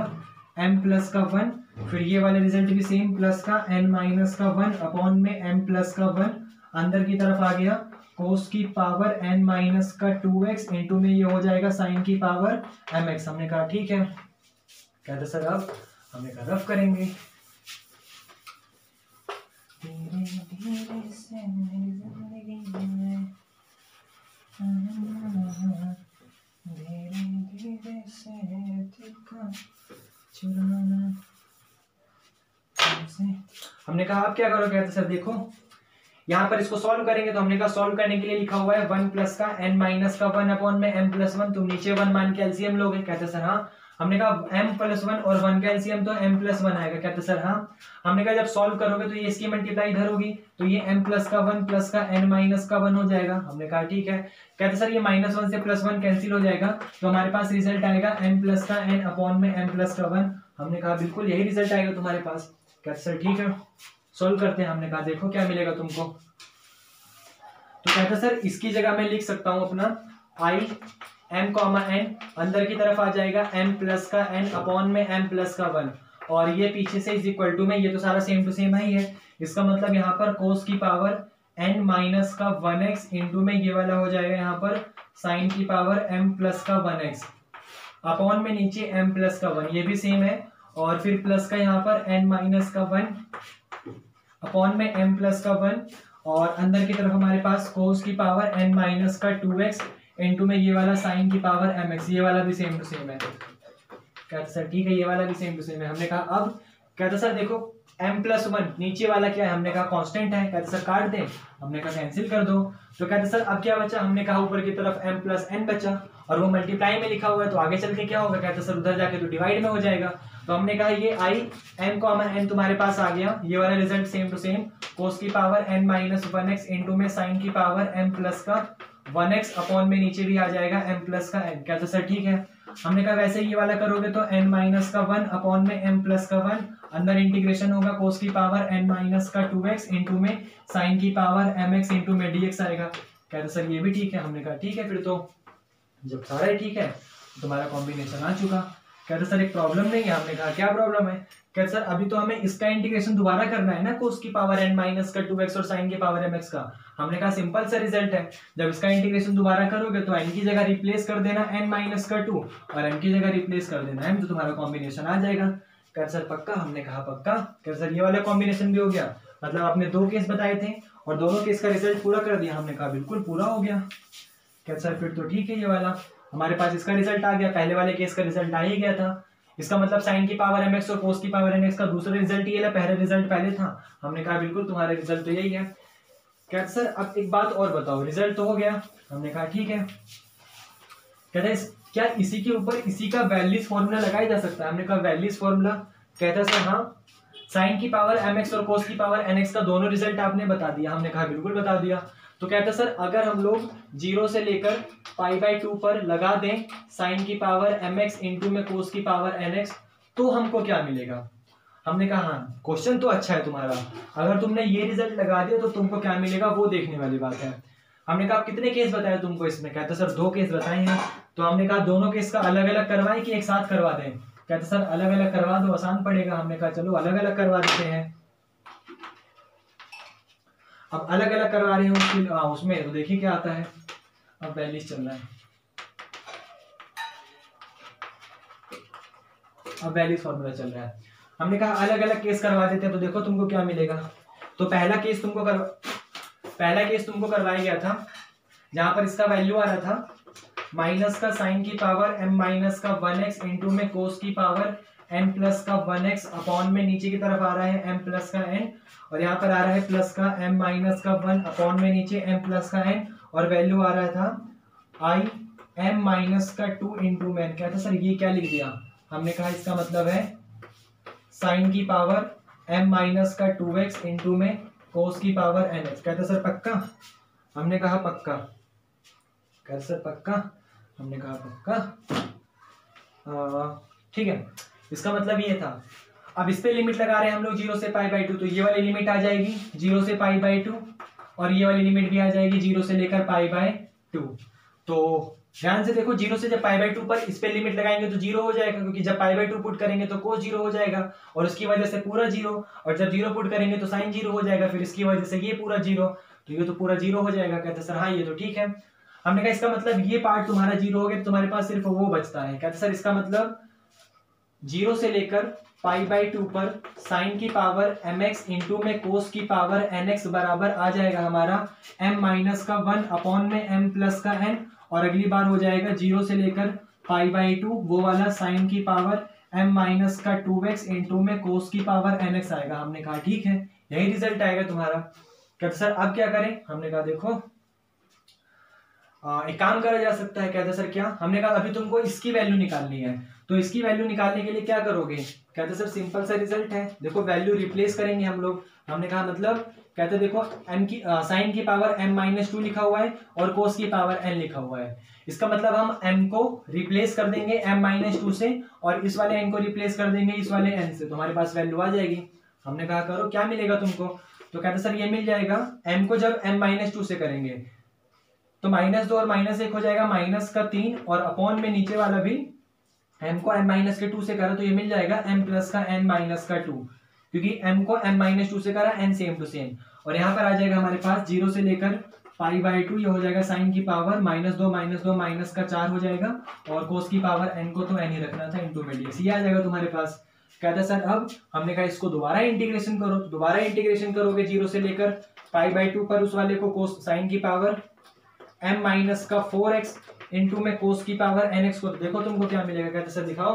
m प्लस का वन फिर ये वाले रिज़ल्ट भी सेम प्लस का, n माइनस का वन अपॉन में m प्लस का वन अंदर की तरफ़ आ गया। कोस की पावर एन माइनस का टू एक्स इंटू में ये हो जाएगा साइन की पावर एम एक्स हमने कहा, ठीक है। कहते सर, अब हमने कहा, रफ करेंगे। हमने कहा, आप क्या करोगे? कहते, सर, देखो, यहाँ पर इसको सॉल्व करेंगे। तो हमने कहा सॉल्व करने के लिए लिखा हुआ है वन प्लस का एन माइनस का वन अपॉन में एम प्लस वन तुम नीचे वन मान के एलसीएम लोगे। कहते, सर हाँ। हमने कहा m प्लस वन और वन का एलसीएम तो m प्लस वन आएगा कहते सर हाँ? हमने कहा जब सॉल्व करोगे तो ये इसकी मल्टीप्लाई इधर होगी तो ये m प्लस का वन प्लस का n माइनस का वन हो जाएगा। हमने कहा ठीक है। कहते सर ये माइनस वन से प्लस वन कैंसिल हो जाएगा तो हमारे पास रिज़ल्ट आएगा m प्लस का n अपॉन में m प्लस का वन हमने कहा बिल्कुल यही रिज़ल्ट आएगा तुम्हारे पास। कहते सर ठीक है? सोल्व करते हैं। हमने कहा देखो क्या मिलेगा तुमको। तो कहते सर इसकी जगह मैं लिख सकता हूँ अपना आई एम कॉमा एन अंदर की तरफ़ आ जाएगा एम प्लस का एन अपॉन में एम प्लस का वन और ये पीछे से इज़ इक्वल टू में, ये तो सारा सेम टू सेम ही है इसका मतलब यहाँ पर कोस की पावर एन माइनस का वन एक्स इंटू में ये वाला हो जाएगा यहाँ पर साइन की पावर एम प्लस का वन एक्स अपॉन में नीचे एम प्लस का वन ये भी सेम है। और फिर प्लस का यहाँ पर एन माइनस का वन अपॉन में एम प्लस का वन और अंदर की तरफ़ हमारे पास कोस की पावर एन माइनस का टू एक्स इंटू में ये वाला साइन की पावर एम एक्स ये वाला भी सेम टू सेम है। कहते सर, ठीक है, ये वाला भी सेम टू सेम है। हमने कहा, अब कहते सर, देखो, m प्लस वन नीचे वाला क्या है? हमने कहा कांस्टेंट है। कहते सर, काट दें। हमने कहा कैंसिल कर दो। तो कहते सर, अब क्या बचा? हमने कहा ऊपर की तरफ़ m प्लस एन बचा और वो मल्टीप्लाई में लिखा हुआ है तो आगे चल के क्या होगा? कहते सर, उधर जाके तो डिवाइड में हो जाएगा। तो हमने कहा, ये आई एम कॉमन एन तुम्हारे पास आ गया। ये वाला result same to same cos की power n minus one x into में साइन की पावर एम प्लस का वन एक्स अपॉन में नीचे भी आ जाएगा एम प्लस का एन क्या तो सर ठीक है? हमने कहा वैसे ये वाला करोगे तो एन माइनस का वन अपॉन में एम प्लस का वन अंदर इंटीग्रेशन होगा कोस की पावर एन माइनस का टू एक्स इंटू में साइन की पावर एम एक्स इंटू में डी एक्स आएगा कहते सर ये भी ठीक है हमने कहा। ठीक है फिर तो जब सारा ठीक है, तुम्हारा कॉम्बिनेशन आ चुका। कहते सर, एक प्रॉब्लम नहीं है। हमने कहा, क्या प्रॉब्लम है? कहते सर, अभी तो हमें इसका इंटीग्रेशन दोबारा करना है ना कोस की पावर एन माइनस का टू एक्स और साइन की पावर एम एक्स का। हमने कहा सिंपल सा रिज़ल्ट है। जब इसका इंटीग्रेशन दोबारा करोगे तो एन की जगह रिप्लेस कर देना एन माइनस का टू और एम की जगह रिप्लेस कर देना एम तो तुम्हारा कॉम्बिनेशन आ जाएगा। कहते सर, पक्का? हमने कहा, पक्का। कहते सर, ये वाला कॉम्बिनेशन भी हो गया। मतलब आपने दो केस बताए थे और दोनों केस का रिज़ल्ट पूरा कर दिया। हमने कहा, बिल्कुल, पूरा हो गया। कहते सर, फिर तो ठीक है ये वाला। हमारे पास इसका रिज़ल्ट आ गया, पहले वाले केस का रिज़ल्ट आ ही गया था। इसका मतलब साइन की पावर एम और कोस की पावर एन का दूसरा रिज़ल्ट ये पहले रिज़ल्ट पहले था। हमने कहा, बिल्कुल, तुम्हारा रिज़ल्ट तो यही है। कहते सर, अब एक बात और बताओ रिज़ल्ट तो हो गया। हमने कहा, ठीक है। कहते क्या इसी के ऊपर इसी का वैल्यूज़ फॉर्मूला लगाया जा सकता है? हमने कहा वैल्यूज़ फॉर्मूला कहता सर हाँ। साइन की पावर एम और कोस की पावर एन का दोनों रिज़ल्ट आपने बता दिया। हमने कहा, बिल्कुल बता दिया। तो कहते सर, अगर हम लोग ज़ीरो से लेकर पाई बाई टू पर लगा दें, साइन की पावर एम एक्स इंटू में कोस की पावर एन एक्स तो हमको क्या मिलेगा? हमने कहा हाँ क्वेश्चन तो अच्छा है तुम्हारा। अगर तुमने ये रिज़ल्ट लगा दिया तो तुमको क्या मिलेगा? वो देखने वाली बात है। हमने कहा कितने केस बताए तुमको इसमें? कहते सर, दो केस बताए हैं। तो हमने कहा, दोनों केस का अलग अलग करवाए कि एक साथ करवा दें? कहते सर अलग अलग करवा दो, आसान पड़ेगा। हमने कहा, चलो अलग अलग करवा देते हैं। अब अलग अलग करवा रहे हैं हाँ उसमें तो देखिए क्या आता है। अब बैलिस चल रहा है। अब बैलिस फॉर्मूला चल रहा है। हमने कहा अलग अलग केस करवा देते हैं तो देखो तुमको क्या मिलेगा। तो पहला केस तुमको कर, पहला केस तुमको करवाया गया था, जहाँ पर इसका वैल्यू आ रहा था माइनस का साइन की पावर एम माइनस का वन एक्स इंटू में कोस की पावर एन प्लस का वन एक्स अपॉन में नीचे की तरफ़ आ रहा है एम प्लस का एन और यहाँ पर आ रहा है प्लस का एम माइनस का वन अपॉन में नीचे एम प्लस का एन और वैल्यू आ रहा था आई एम माइनस का टू इंटू में क्या था सर? ये क्या लिख दिया? हमने कहा इसका मतलब है साइन की पावर एम माइनस का टू एक्स इंटू में कोस की पावर एन एक्स कहते सर? पक्का? हमने कहा पक्का। कहते सर? पक्का? हमने कहा पक्का। ठीक है। इसका मतलब ये था। अब इस पे लिमिट लगा रहे हैं हम लोग ज़ीरो से पाई बाई टू तो ये वाली लिमिट आ जाएगी ज़ीरो से पाई बाई टू, और ये वाली लिमिट भी आ जाएगी ज़ीरो से लेकर पाई बाय टू। तो ध्यान से देखो, ज़ीरो से जब पाई बाई टू पर इस पे लिमिट लगाएँगे तो ज़ीरो हो जाएगा, क्योंकि जब पाई बाई टू पुट करेंगे तो कोस ज़ीरो हो जाएगा, और उसकी वजह से पूरा ज़ीरो, और जब ज़ीरो पुट करेंगे तो साइन ज़ीरो हो जाएगा, फिर इसकी वजह से ये पूरा ज़ीरो तो ये तो पूरा ज़ीरो हो जाएगा। कहते सर हाँ ये तो ठीक है। हमने कहा, इसका मतलब ये पार्ट तुम्हारा ज़ीरो हो गया तो तुम्हारे पास सिर्फ़ वो बचता है। कहते सर, इसका मतलब ज़ीरो से लेकर पाई बाई टू पर साइन की पावर एम एक्स इंटू में कोस की पावर एन एक्स बराबर आ जाएगा हमारा एम माइनस का वन अपॉन में एम प्लस का एन और अगली बार हो जाएगा ज़ीरो से लेकर पाई बाई टू वो वाला साइन की पावर एम माइनस का टू एक्स इंटू में कोस की पावर एन एक्स आएगा। हमने कहा ठीक है यही रिज़ल्ट आएगा तुम्हारा। कहते सर अब क्या करें? हमने कहा देखो आ, एक काम करा जा सकता है। कहते सर क्या? हमने कहा अभी तुमको इसकी वैल्यू निकालनी है। तो इसकी वैल्यू निकालने के लिए क्या करोगे? कहते सर सिंपल सा रिज़ल्ट है। देखो वैल्यू रिप्लेस करेंगे हम लोग। हमने कहा मतलब कहते देखो एम की साइन की पावर एम माइनस टू लिखा हुआ है और कोस की पावर एन लिखा हुआ है। इसका मतलब हम एम को रिप्लेस कर देंगे एम माइनस टू से और इस वाले एन को रिप्लेस कर देंगे इस वाले एन से। तुम्हारे पास वैल्यू आ जाएगी। हमने कहा, करो, क्या मिलेगा तुमको? तो कहते सर, ये मिल जाएगा एम को जब एम माइनस टू से करेंगे तो माइनस दो और माइनस एक हो जाएगा माइनस का तीन और अपॉन में नीचे वाला भी एम को एम माइनस के टू से करा तो ये मिल जाएगा एम प्लस का एन माइनस का टू क्योंकि एम को एम माइनस टू से करा एन सेम टू सेम और यहाँ पर आ जाएगा हमारे पास ज़ीरो से लेकर पाई बाई टू, ये हो जाएगा साइन की पावर माइनस दो माइनस दो माइनस का चार हो जाएगा। और कोस की पावर एन को तो एन ही रखना था इंटू में ये आ जाएगा तुम्हारे पास। कहता सर, अब हमने कहा इसको दोबारा इंटीग्रेशन करो। तो दोबारा इंटीग्रेशन करोगे ज़ीरो से लेकर पाई बाई टू पर उस वाले को कोस साइन की पावर एम माइनस का फोर एक्स इंटू में कोस की पावर एन एक्स को, देखो तुमको क्या मिलेगा, कहते सर दिखाओ।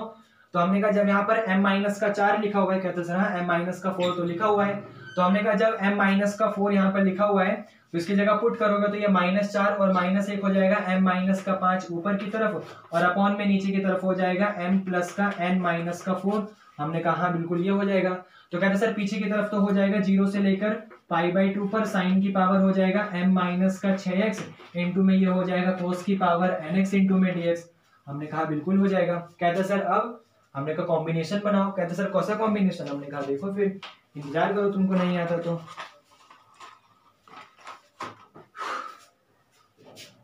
तो हमने कहा, जब यहाँ पर m माइनस का चार लिखा हुआ है, कहते सर हाँ एम माइनस का फोर तो लिखा हुआ है। तो हमने कहा, जब m माइनस का फोर यहाँ पर लिखा हुआ है तो इसकी जगह पुट करोगे तो ये माइनस चार और माइनस एक हो जाएगा, m माइनस का पाँच ऊपर की तरफ़ और अपॉन में नीचे की तरफ़ हो जाएगा, m प्लस का n माइनस का फोर हमने कहा हाँ बिल्कुल ये हो जाएगा। तो कहते सर, पीछे की तरफ़ तो हो जाएगा ज़ीरो से लेकर पाई बाई टू पर साइन की पावर हो जाएगा m माइनस का छह एक्स इंटू में ये हो जाएगा कोस की पावर एन एक्स इंटू में डी हमने कहा बिल्कुल हो जाएगा। कहते सर, अब हमने कहा कॉम्बिनेशन बनाओ। कहते सर, कौन सा कॉम्बिनेशन हमने कहा, देखो फिर, इंतज़ार करो, तुमको नहीं आता तो।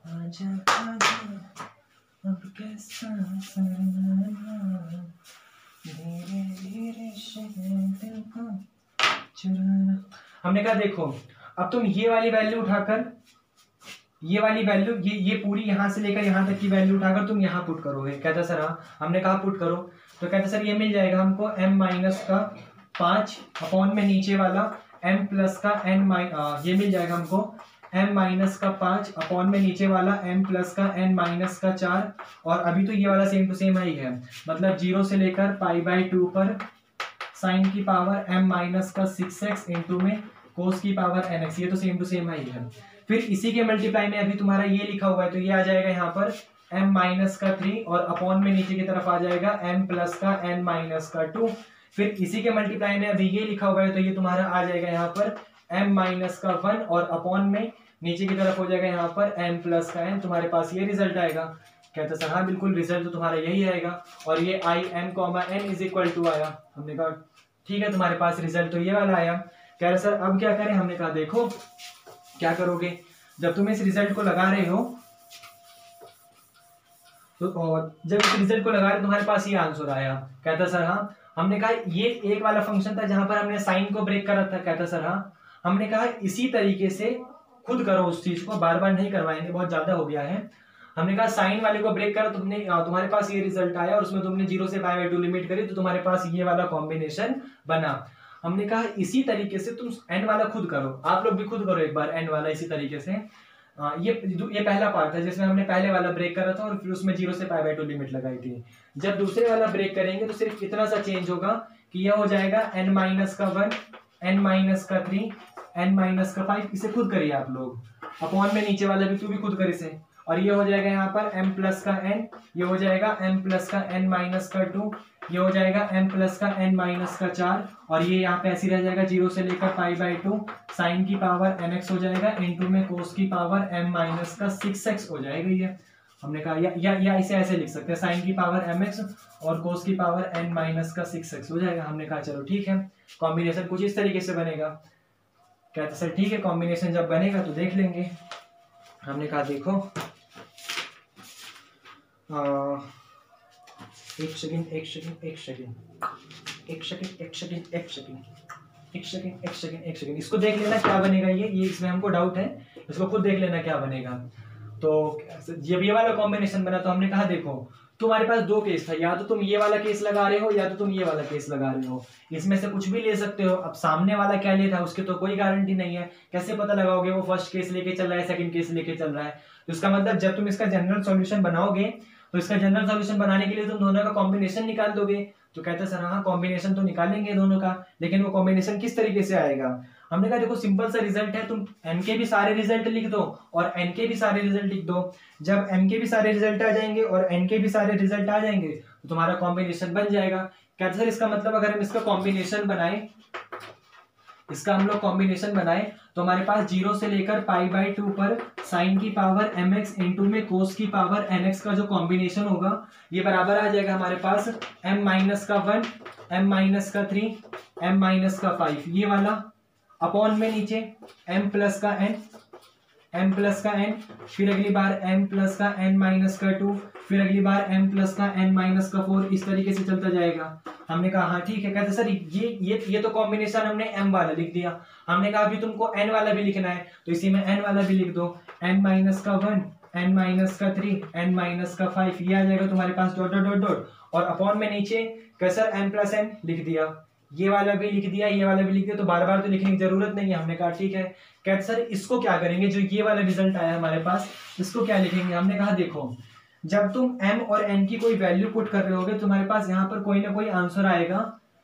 आजा आजा अब कैसा हमने कहा, देखो, अब तुम ये वाली वैल्यू उठाकर, ये वाली वैल्यू ये ये पूरी यहाँ से लेकर यहाँ तक की वैल्यू उठाकर तुम यहाँ पुट करोगे। कहता, सर हाँ हमने कहा पुट करो। तो कहते, सर, ये मिल जाएगा हमको m माइनस का पाँच अपॉन में नीचे वाला, m प्लस का n माइ ये मिल जाएगा हमको m माइनस का पाँच अपॉन में नीचे वाला, m प्लस का n माइनस का चार, और अभी तो ये वाला सेम टू सेम ही है मतलब ज़ीरो से लेकर पाई बाई टू पर साइन की पावर m माइनस का सिक्स एक्स इंटू में कोस की पावर एन एक्स ये तो सेम टू सेम ही है फिर इसी के मल्टीप्लाई में अभी तुम्हारा ये लिखा हुआ है तो ये आ जाएगा यहाँ पर m माइनस का थ्री और अपॉन में नीचे की तरफ़ आ जाएगा m प्लस का n माइनस का टू फिर इसी के मल्टीप्लाई में अभी ये लिखा हुआ है तो ये तुम्हारा आ जाएगा यहाँ पर m माइनस का वन और अपॉन में नीचे की तरफ़ हो जाएगा यहाँ पर m प्लस का एन तुम्हारे पास ये रिज़ल्ट आएगा. कहते सर हाँ बिल्कुल रिज़ल्ट तो तुम्हारा यही आएगा. और ये I m comma n is equal to आया. हमने कहा, ठीक है, तुम्हारे पास रिज़ल्ट तो ये वाला आया. कह रहे, सर, अब क्या करें? हमने कहा, देखो, क्या करोगे? जब तुम इस रिज़ल्ट को लगा रहे हो तो और जब इस रिज़ल्ट को लगा रहे तुम्हारे पास ये आंसर आया। कहता, सर हाँ। हमने कहा, ये एक वाला फ़ंक्शन था जहाँ पर हमने साइन को ब्रेक करा था। कहता, सर हाँ। हमने कहा, इसी तरीके से खुद करो उस चीज़ को बार बार नहीं करवाएँगे, बहुत ज़्यादा हो गया है। हमने कहा, साइन वाले को ब्रेक करो, तुमने तुम्हारे पास ये रिज़ल्ट आया और उसमें तुमने ज़ीरो से फाइव बाई टू लिमिट करी तो तुम्हारे पास ये वाला कॉम्बिनेशन बना। हमने कहा इसी तरीके से तुम एंड वाला खुद करो। आप लोग भी खुद करो एक बार एंड वाला इसी तरीके से। आ, ये ये पहला पार्ट था जिसमें हमने पहले वाला ब्रेक करा था और फिर उसमें ज़ीरो से पाई बाई टू लिमिट लगाई थी। जब दूसरे वाला ब्रेक करेंगे तो सिर्फ़ इतना सा चेंज होगा कि यह हो जाएगा एन माइनस का वन एन माइनस का थ्री एन माइनस का फाइव इसे खुद करिए आप लोग। अपॉन में नीचे वाला भी तू भी खुद कर इसे। और ये हो जाएगा यहाँ पर m प्लस का n ये हो जाएगा m प्लस का n माइनस का टू ये हो जाएगा m प्लस का n माइनस का चार और ये यहाँ पे ऐसी रह जाएगा ज़ीरो से लेकर पाई बाई टू साइन की पावर एन एक्स हो जाएगा इंटू में कोस की पावर m माइनस का सिक्स एक्स हो जाएगा ये। हमने कहा या या, या इसे ऐसे लिख सकते हैं साइन की पावर एम एक्स और कोस की पावर एन माइनस का सिक्स एक्स हो जाएगा। हमने कहा चलो ठीक है कॉम्बिनेशन कुछ इस तरीके से बनेगा। कहते सर ठीक है कॉम्बिनेशन जब बनेगा तो देख लेंगे। हमने कहा देखो एक सेकेंड एक सेकेंड एक सेकेंड। एक सेकेंड एक सेकेंड एक सेकेंड। एक सेकेंड एक सेकेंड एक सेकेंड। इसको देख लेना क्या बनेगा ये। ये इसमें हमको डाउट है। इसको खुद देख लेना क्या बनेगा। तो जब ये वाला कॉम्बिनेशन बना तो हमने कहा देखो, तुम्हारे पास दो केस था। या तो तुम ये वाला केस लगा रहे हो, या तो तुम ये वाला केस लगा रहे हो। इसमें से कुछ भी ले सकते हो। अब सामने वाला क्या ले था, उसकी तो कोई गारंटी नहीं है। कैसे पता लगाओगे? वो फ़र्स्ट केस लेके चल रहा है सेकंड केस लेके चल रहा है। तो इसका मतलब जब तुम इसका जनरल सॉल्यूशन बनाओगे तो इसका जनरल सॉल्यूशन बनाने के लिए तुम दोनों का कॉम्बिनेशन निकाल दोगे। तो कहते सर हाँ कॉम्बिनेशन तो निकालेंगे दोनों का, लेकिन वो कॉम्बिनेशन किस तरीके से आएगा? हमने कहा, देखो सिंपल सा रिज़ल्ट है, तुम एन के भी सारे रिज़ल्ट लिख दो और एन के भी सारे रिज़ल्ट लिख दो। जब एम के भी सारे रिज़ल्ट आ जाएँगे और एन के भी सारे रिज़ल्ट आ जाएँगे तो तुम्हारा कॉम्बिनेशन बन जाएगा। कहते सर, इसका मतलब अगर हम इसका कॉम्बिनेशन बनाए इसका हम लोग कॉम्बिनेशन बनाए। तो हमारे पास ज़ीरो से लेकर पाई बाई टू पर साइन की पावर एम एक्स इंटू में कोस की पावर एन एक्स का जो कॉम्बिनेशन होगा, ये बराबर आ जाएगा हमारे पास एम माइनस का वन एम माइनस का थ्री एम माइनस का फाइव ये वाला अपॉन में नीचे एम प्लस का एन एम प्लस का एन फिर अगली बार एम प्लस का एन माइनस का टू फिर अगली बार एम प्लस का एन माइनस का फोर इस तरीके से चलता जाएगा। हमने कहा हाँ ठीक है। कहते, सर, ये ये ये तो कॉम्बिनेशन हमने एम वाला लिख दिया। हमने कहा, अभी तुमको एन वाला भी लिखना है। तो इसी में एन वाला भी लिख दो। एन माइनस का वन एन माइनस का थ्री एन माइनस का फाइव ये आ जाएगा तुम्हारे पास डॉट डॉट डॉट डॉट और अपॉन में नीचे कैसर एन प्लस एन लिख दिया। ये वाला भी लिख दिया, ये वाला भी लिख दिया तो बार बार तो लिखने की ज़रूरत नहीं है। हमने कहा, ठीक है। कहते, सर, इसको क्या करेंगे? जो ये वाला रिज़ल्ट आया हमारे पास, इसको क्या लिखेंगे? हमने कहा, देखो, जब तुम m और n की कोई वैल्यू पुट कर रहे होगे, तुम्हारे पास यहाँ पर कोई ना कोई आंसर आएगा,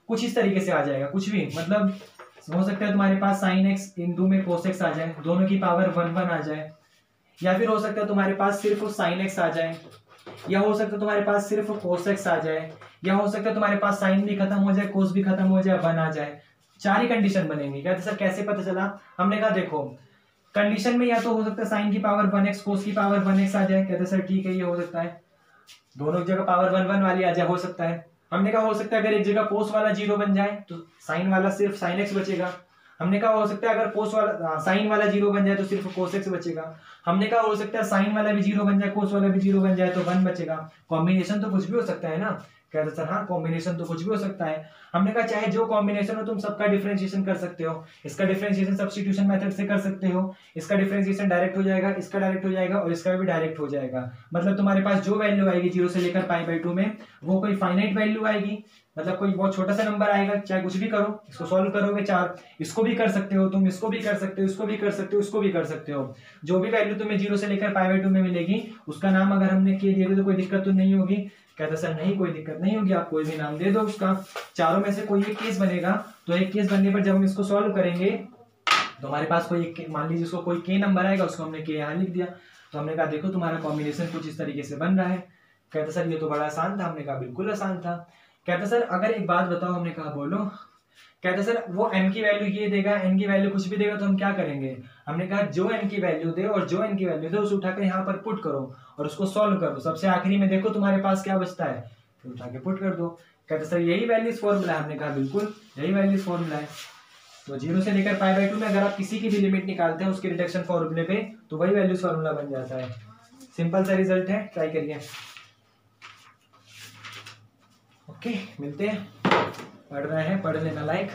कुछ इस तरीके से आ जाएगा, कुछ भी। मतलब हो सकता है तुम्हारे पास साइन एक्स इंटू में कोस एक्स आ जाए, दोनों की पावर वन वन आ जाए, या फिर हो सकता है तुम्हारे पास सिर्फ़ साइन एक्स आ जाए, या हो सकता है तुम्हारे पास सिर्फ़ कोस एक्स आ जाए या हो सकता है तुम्हारे पास साइन भी खत्म हो जाए कोस भी खत्म हो जाए वन आ जाए। चार ही कंडीशन बनेंगी। कहते सर कैसे पता चला? हमने कहा, देखो कंडीशन में या तो हो सकता है साइन की पावर वन एक्स कोस की पावर वन एक्स आ जाए। कहते, सर, ठीक है, ये हो सकता है। दोनों जगह पावर वन वन वाली आ जाए, हो सकता है। हमने कहा, हो सकता है अगर एक जगह कोस वाला ज़ीरो बन जाए तो साइन वाला सिर्फ़ साइन एक्स बचेगा। हमने कहा, हो सकता है अगर कोस वाला साइन वाला ज़ीरो बन जाए तो सिर्फ़ कोस एक्स बचेगा। हमने कहा, हो सकता है साइन वाला भी ज़ीरो बन जाए कोस वाला भी ज़ीरो बन जाए तो वन बचेगा। कॉम्बिनेशन तो कुछ भी हो सकता है ना। कहते सर हाँ कॉम्बिनेशन तो कुछ भी हो सकता है। हमने कहा, चाहे जो कॉम्बिनेशन हो, तुम सबका डिफरेंशिएशन कर सकते हो। इसका डिफरेंशिएशन सब्सटीट्यूशन मेथड से कर सकते हो। इसका डिफरेंशिएशन डायरेक्ट हो जाएगा, इसका डायरेक्ट हो जाएगा और इसका भी डायरेक्ट हो जाएगा। मतलब तुम्हारे पास जो वैल्यू आएगी ज़ीरो से लेकर पाई बाई टू में, वो कोई फाइनाइट वैल्यू आएगी। मतलब कोई बहुत छोटा सा नंबर आएगा, चाहे कुछ भी करो, इसको सॉल्व करोगे चार। इसको भी कर सकते हो तुम, इसको भी कर सकते हो, इसको भी कर सकते हो, इसको भी कर सकते हो। जो भी वैल्यू तुम्हें ज़ीरो से लेकर पाई बाई टू में मिलेगी, उसका नाम अगर हमने के दिए तो कोई दिक्कत तो नहीं होगी। कहते, सर, नहीं, कोई दिक्कत नहीं होगी, आप कोई भी नाम दे दो उसका। चारों में से कोई एक केस बनेगा तो एक केस बनने पर जब हम इसको सॉल्व करेंगे तो हमारे पास कोई एक, मान लीजिए उसको कोई के नंबर आएगा, उसको हमने के यहाँ लिख दिया। तो हमने कहा, देखो, तुम्हारा कॉम्बिनेशन कुछ इस तरीके से बन रहा है। कहता, सर, ये तो बड़ा आसान था। हमने कहा, बिल्कुल आसान था। कहता, सर, अगर एक बात बताओ, हमने कहा, बोलो। कहते सर, वो एन की वैल्यू ये देगा एन की वैल्यू कुछ भी देगा तो हम क्या करेंगे? हमने कहा, जो एन की वैल्यू दे और जो एन की वैल्यू दे, उसे उठाकर यहाँ पर पुट करो और उसको सॉल्व करो सबसे आखिरी में देखो तुम्हारे पास क्या बचता है। तो उठा के पुट कर दो। कहते सर, यही वैल्यूज़ फॉर्मूला है। हमने कहा, बिल्कुल, यही वैल्यूज़ फॉर्मूला है। तो ज़ीरो से लेकर फाइव बाई टू में अगर आप किसी की भी लिमिट निकालते हैं, उसके रिडक्शन फॉर्मूले पे तो वही वैल्यूज़ फॉर्मूला बन जाता है। सिंपल सा रिज़ल्ट है ट्राई करिए। ओके मिलते हैं। पढ़ रहे हैं पढ़ लेना लाइक